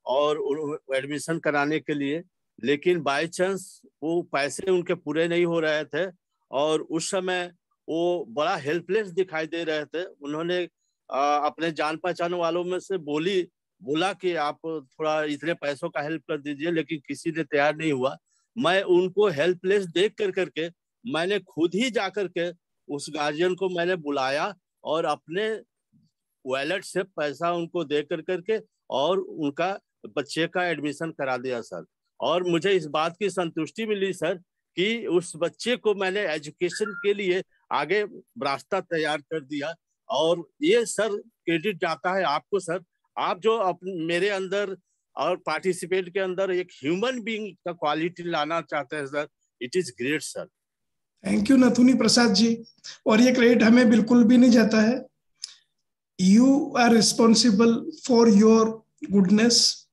और एडमिशन कराने के लिए, लेकिन बाय चांस वो पैसे उनके पूरे नहीं हो रहे थे और उस समय वो बड़ा हेल्पलेस दिखाई दे रहे थे। उन्होंने अपने जान पहचान वालों में से बोली, बोला कि आप थोड़ा इतने पैसों का हेल्प कर दीजिए, लेकिन किसी ने तैयार नहीं हुआ। मैं उनको हेल्पलेस देख कर करके मैंने खुद ही जा करके उस गार्जियन को मैंने बुलाया और अपने वॉलेट से पैसा उनको दे कर करके और उनका बच्चे का एडमिशन करा दिया सर और मुझे इस बात की संतुष्टि मिली सर कि उस बच्चे को मैंने एजुकेशन के लिए आगे रास्ता तैयार कर दिया। और ये सर क्रेडिट जाता है आपको सर आप जो अप, मेरे अंदर और पार्टिसिपेट के अंदर एक ह्यूमन बीइंग का क्वालिटी लाना चाहते हैं sir it is great sir thank you Nathuni Prasad ji और ये क्रेडिट हमें बिल्कुल भी नहीं जाता है. You are responsible for your goodness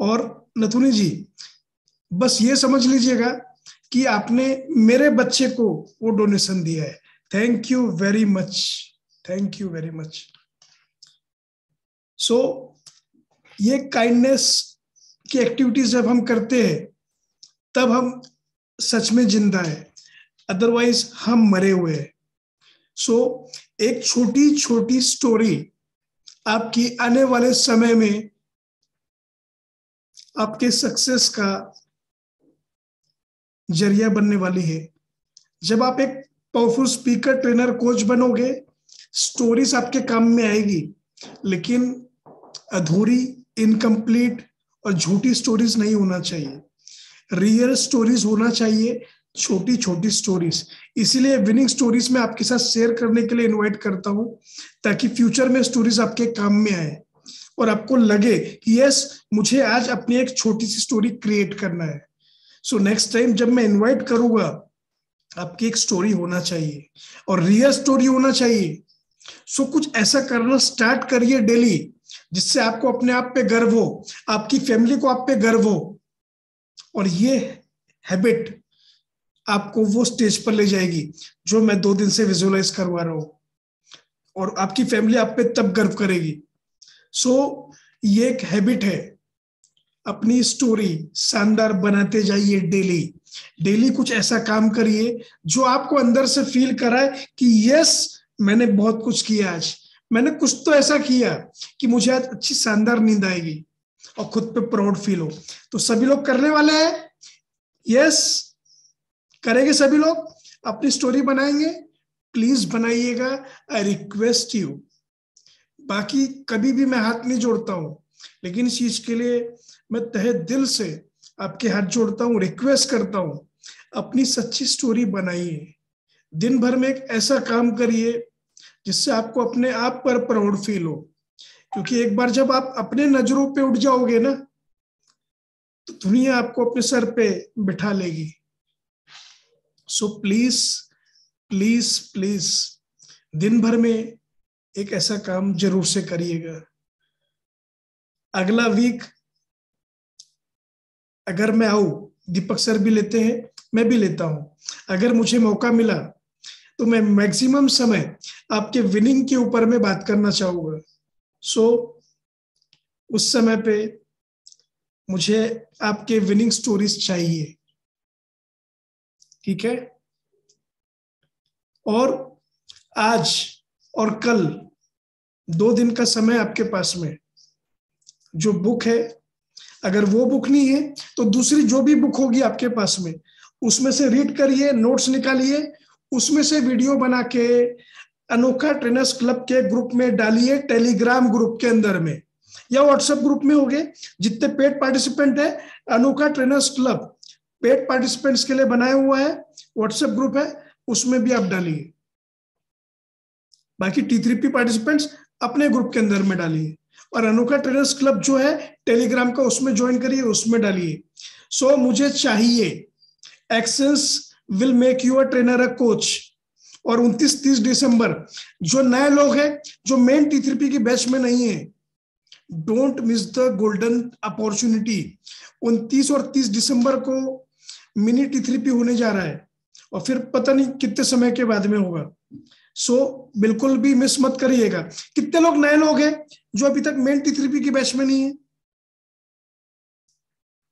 और नथुनी जी बस ये समझ लीजिएगा कि आपने मेरे बच्चे को वो डोनेशन दिया है. Thank you very much thank you very much so ये काइंडनेस की एक्टिविटीज़ जब हम करते हैं तब हम सच में ज़िंदा है। अदरवाइज़ हम मरे हुए हैं। सो so, एक छोटी छोटी स्टोरी आपकी आने वाले समय में आपके सक्सेस का ज़रिया बनने वाली है। जब आप एक पावरफुल स्पीकर ट्रेनर कोच बनोगे स्टोरीज आपके काम में आएगी लेकिन अधूरी इनकम्प्लीट और झूठी स्टोरीज नहीं होना चाहिए। रियल स्टोरीज होना चाहिए छोटी छोटी स्टोरीज इसीलिए विनिंग स्टोरीज में आपके साथ शेयर करने के लिए इनवाइट करता हूँ ताकि फ्यूचर में स्टोरीज आपके काम में आए और आपको लगे कि यस मुझे आज अपनी एक छोटी सी स्टोरी क्रिएट करना है। सो नेक्स्ट टाइम जब मैं इनवाइट करूँगा आपकी एक स्टोरी होना चाहिए और रियल स्टोरी होना चाहिए। सो so, कुछ ऐसा करना स्टार्ट करिए डेली जिससे आपको अपने आप पे गर्व हो आपकी फैमिली को आप पे गर्व हो। और ये हैबिट आपको वो स्टेज पर ले जाएगी जो मैं दो दिन से विजुअलाइज करवा रहा हूँ। और आपकी फैमिली आप पे तब गर्व करेगी। सो so, ये एक हैबिट है। अपनी स्टोरी शानदार बनाते जाइए डेली डेली कुछ ऐसा काम करिए जो आपको अंदर से फील कराए कि यस मैंने बहुत कुछ किया आज। मैंने कुछ तो ऐसा किया कि मुझे आज अच्छी शानदार नींद आएगी और खुद पे प्राउड फील हो। तो सभी लोग करने वाले हैं? यस करेंगे सभी लोग? अपनी स्टोरी बनाएँगे? प्लीज़ बनाइएगा। आई रिक्वेस्ट यू बाकी कभी भी मैं हाथ नहीं जोड़ता हूँ, लेकिन इस चीज़ के लिए मैं तहे दिल से आपके हाथ जोड़ता हूँ रिक्वेस्ट करता हूँ। अपनी सच्ची स्टोरी बनाइए। दिन भर में एक ऐसा काम करिए जिससे आपको अपने आप पर प्राउड फील हो। क्योंकि एक बार जब आप अपने नज़रों पे उठ जाओगे ना तो दुनिया आपको अपने सर पे बिठा लेगी। सो प्लीज़ प्लीज़ प्लीज़ दिन भर में एक ऐसा काम ज़रूर से करिएगा। अगला वीक अगर मैं आऊ, दीपक सर भी लेते हैं, मैं भी लेता हूँ। अगर मुझे मौका मिला तो मैं मैक्सिमम समय आपके विनिंग के ऊपर में बात करना चाहूँगा। सो so, उस समय पे मुझे आपके विनिंग स्टोरीज चाहिए। ठीक है? और आज और कल दो दिन का समय आपके पास में। जो बुक है अगर वो बुक नहीं है तो दूसरी जो भी बुक होगी आपके पास में उसमें से रीड करिए नोट्स निकालिए उसमें से वीडियो बना के अनोखा ट्रेनर्स क्लब के ग्रुप में डालिए टेलीग्राम ग्रुप के अंदर में। या व्हाट्सएप ग्रुप में हो गए जितने पेड पार्टिसिपेंट है अनोखा ट्रेनर्स क्लब पेड पार्टिसिपेंट्स के लिए बनाया हुआ है व्हाट्सएप ग्रुप है उसमें भी आप डालिए। बाकी टी थ्री पी पार्टिसिपेंट्स अपने ग्रुप के अंदर में डालिए। और अनोखा ट्रेनर्स क्लब जो है टेलीग्राम का उसमें ज्वाइन करिए उसमें डालिए। सो so, मुझे चाहिए access will make you a trainer a coach और 29 30 दिसंबर जो नए लोग हैं जो मेन टी थ्री पी की बैच में नहीं है don't miss the golden opportunity 29 और 30 दिसंबर को मिनी टी थ्री पी होने जा रहा है और फिर पता नहीं कितने समय के बाद में होगा। सो so, बिल्कुल भी मिस मत करिएगा। कितने लोग नए लोग हैं जो अभी तक मेन टी थ्री पी की बैच में नहीं है?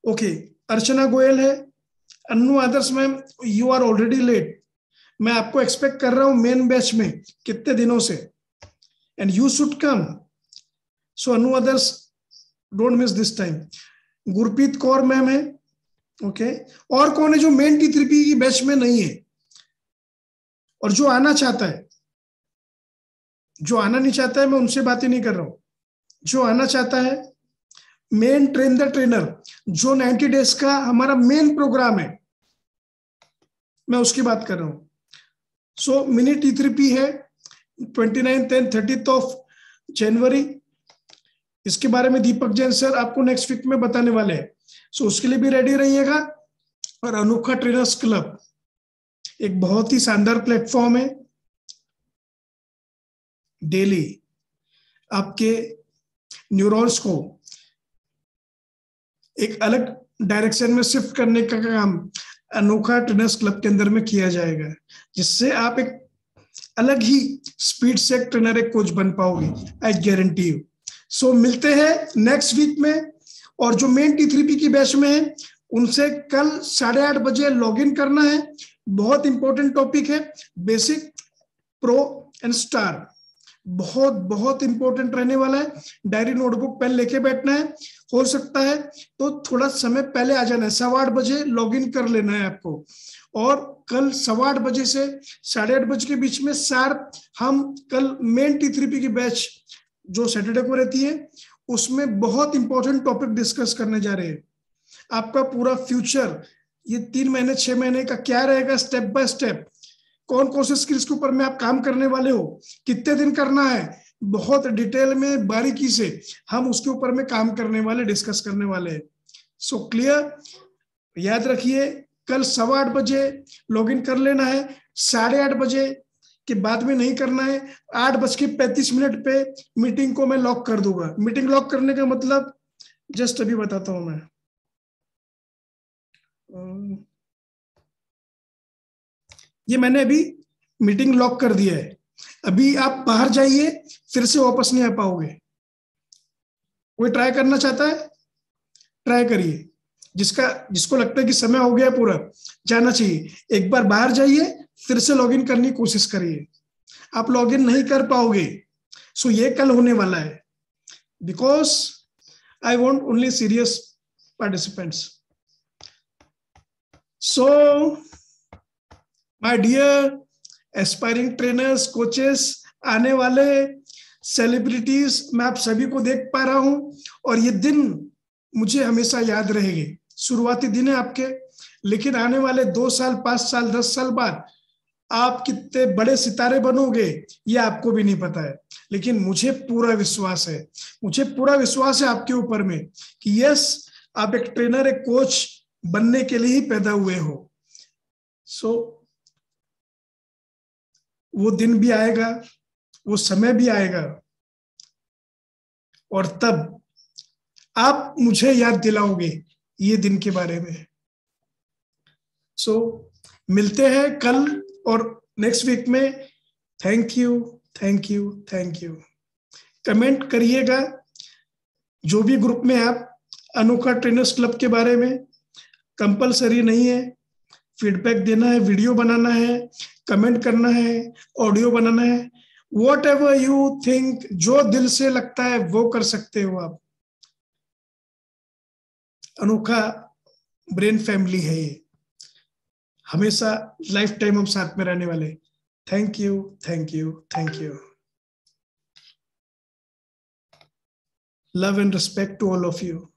ओके okay, अर्चना गोयल है Annu Adarsh ma'am you are already late मैं आपको एक्सपेक्ट कर रहा हूँ मेन बैच में कितने दिनों से। And you should come so Anu Adarsh don't miss this time Gurpreet Kaur ma'am है ओके okay? और कौन है जो मेन टी थ्रीपी की बैच में नहीं है? और जो आना चाहता है। जो आना नहीं चाहता है, मैं उनसे बातें नहीं कर रहा हूँ। जो आना चाहता है मेन ट्रेन द ट्रेनर जो 90 डेज़ का हमारा मेन प्रोग्राम है। मैं उसकी बात कर रहा हूँ। So mini T three P है twenty nine ten thirty of January इसके बारे में दीपक जैन सर आपको नेक्स्ट वीक में बताने वाले हैं। सो उसके लिए भी रेडी रहिएगा। और अनोखा ट्रेनर्स क्लब एक बहुत ही शानदार प्लेटफॉर्म है। डेली आपके न्यूरॉन्स को एक अलग डायरेक्शन में शिफ्ट करने का काम अनोखा ट्रेनर्स क्लब के अंदर में किया जाएगा, जिससे आप एक अलग ही स्पीड से एक ट्रेनर एक कोच बन पाओगे आई गारंटी यू सो मिलते हैं नेक्स्ट वीक में, और जो मेन टी थ्री पी की बैच में है, उनसे कल साढ़े आठ बजे लॉग इन करना है। बहुत इंपॉर्टेंट टॉपिक है बेसिक प्रो एंड स्टार बहुत बहुत इंपॉर्टेंट रहने वाला है। डायरी नोटबुक पेन लेके बैठना है। हो सकता है तो थोड़ा समय पहले आ जाना है। सवा आठ बजे लॉग इन कर लेना है आपको। और कल सवा आठ बजे से साढ़े आठ बजे के बीच में सार हम कल मेन टी थ्री पी की बैच जो सैटरडे को रहती है, उसमें बहुत इंपॉर्टेंट टॉपिक डिस्कस करने जा रहे हैं। आपका पूरा फ्यूचर ये तीन महीने, छह महीने का क्या रहेगा स्टेप बाय स्टेप कौन कौन से स्किल्स के ऊपर में आप काम करने वाले हो? कितने दिन करना है? बहुत डिटेल में, बारीकी से हम उसके ऊपर में काम करने वाले डिस्कस करने वाले हैं। सो क्लियर याद रखिए, कल सवा आठ बजे लॉग इन कर लेना है, साढ़े आठ बजे के बाद में नहीं करना है, आठ बज के पैंतीस मिनट पे मीटिंग को मैं लॉक कर दूँगा। मीटिंग लॉक करने का मतलब जस्ट अभी बताता हूँ मैं। ये मैंने अभी मीटिंग लॉक कर दिया है। अभी आप बाहर जाइए, फिर से वापस नहीं आ पाओगे। कोई ट्राई करना चाहता है? ट्राई करिए। जिसका, जिसको लगता है कि समय हो गया पूरा, जाना चाहिए। एक बार बाहर जाइए, फिर से लॉगिन करने की कोशिश करिए। आप लॉगिन नहीं कर पाओगे सो ये कल होने वाला है। Because I want only serious participants so my dear aspiring trainers coaches आने वाले सेलिब्रिटीज मैं आप सभी को देख पा रहा हूँ और ये दिन मुझे हमेशा याद रहेंगे। शुरुआती दिन है आपके, लेकिन आने वाले दो साल, पाँच साल, दस साल बाद आप कितने बड़े सितारे बनोगे, ये आपको भी नहीं पता है। लेकिन मुझे पूरा विश्वास है, मुझे पूरा विश्वास है आपके ऊपर में कि यस आप एक ट्रेनर एक कोच बनने के लिए ही पैदा हुए हो। सो वो दिन भी आएगा वो समय भी आएगा। और तब आप मुझे याद दिलाओगे ये दिन के बारे में। सो so, मिलते हैं कल और नेक्स्ट वीक में। Thank you thank you thank you comment करिएगा जो भी ग्रुप में आप। अनोखा ट्रेनर्स क्लब के बारे में। कंपलसरी नहीं है। फीडबैक देना है वीडियो बनाना है कमेंट करना है ऑडियो बनाना है वॉट एवर यू थिंक जो दिल से लगता है, वो कर सकते हो आप। अनोखा ब्रेन फैमिली है ये। हमेशा लाइफ टाइम हम साथ में रहने वाले। Thank you thank you thank you love and respect to all of you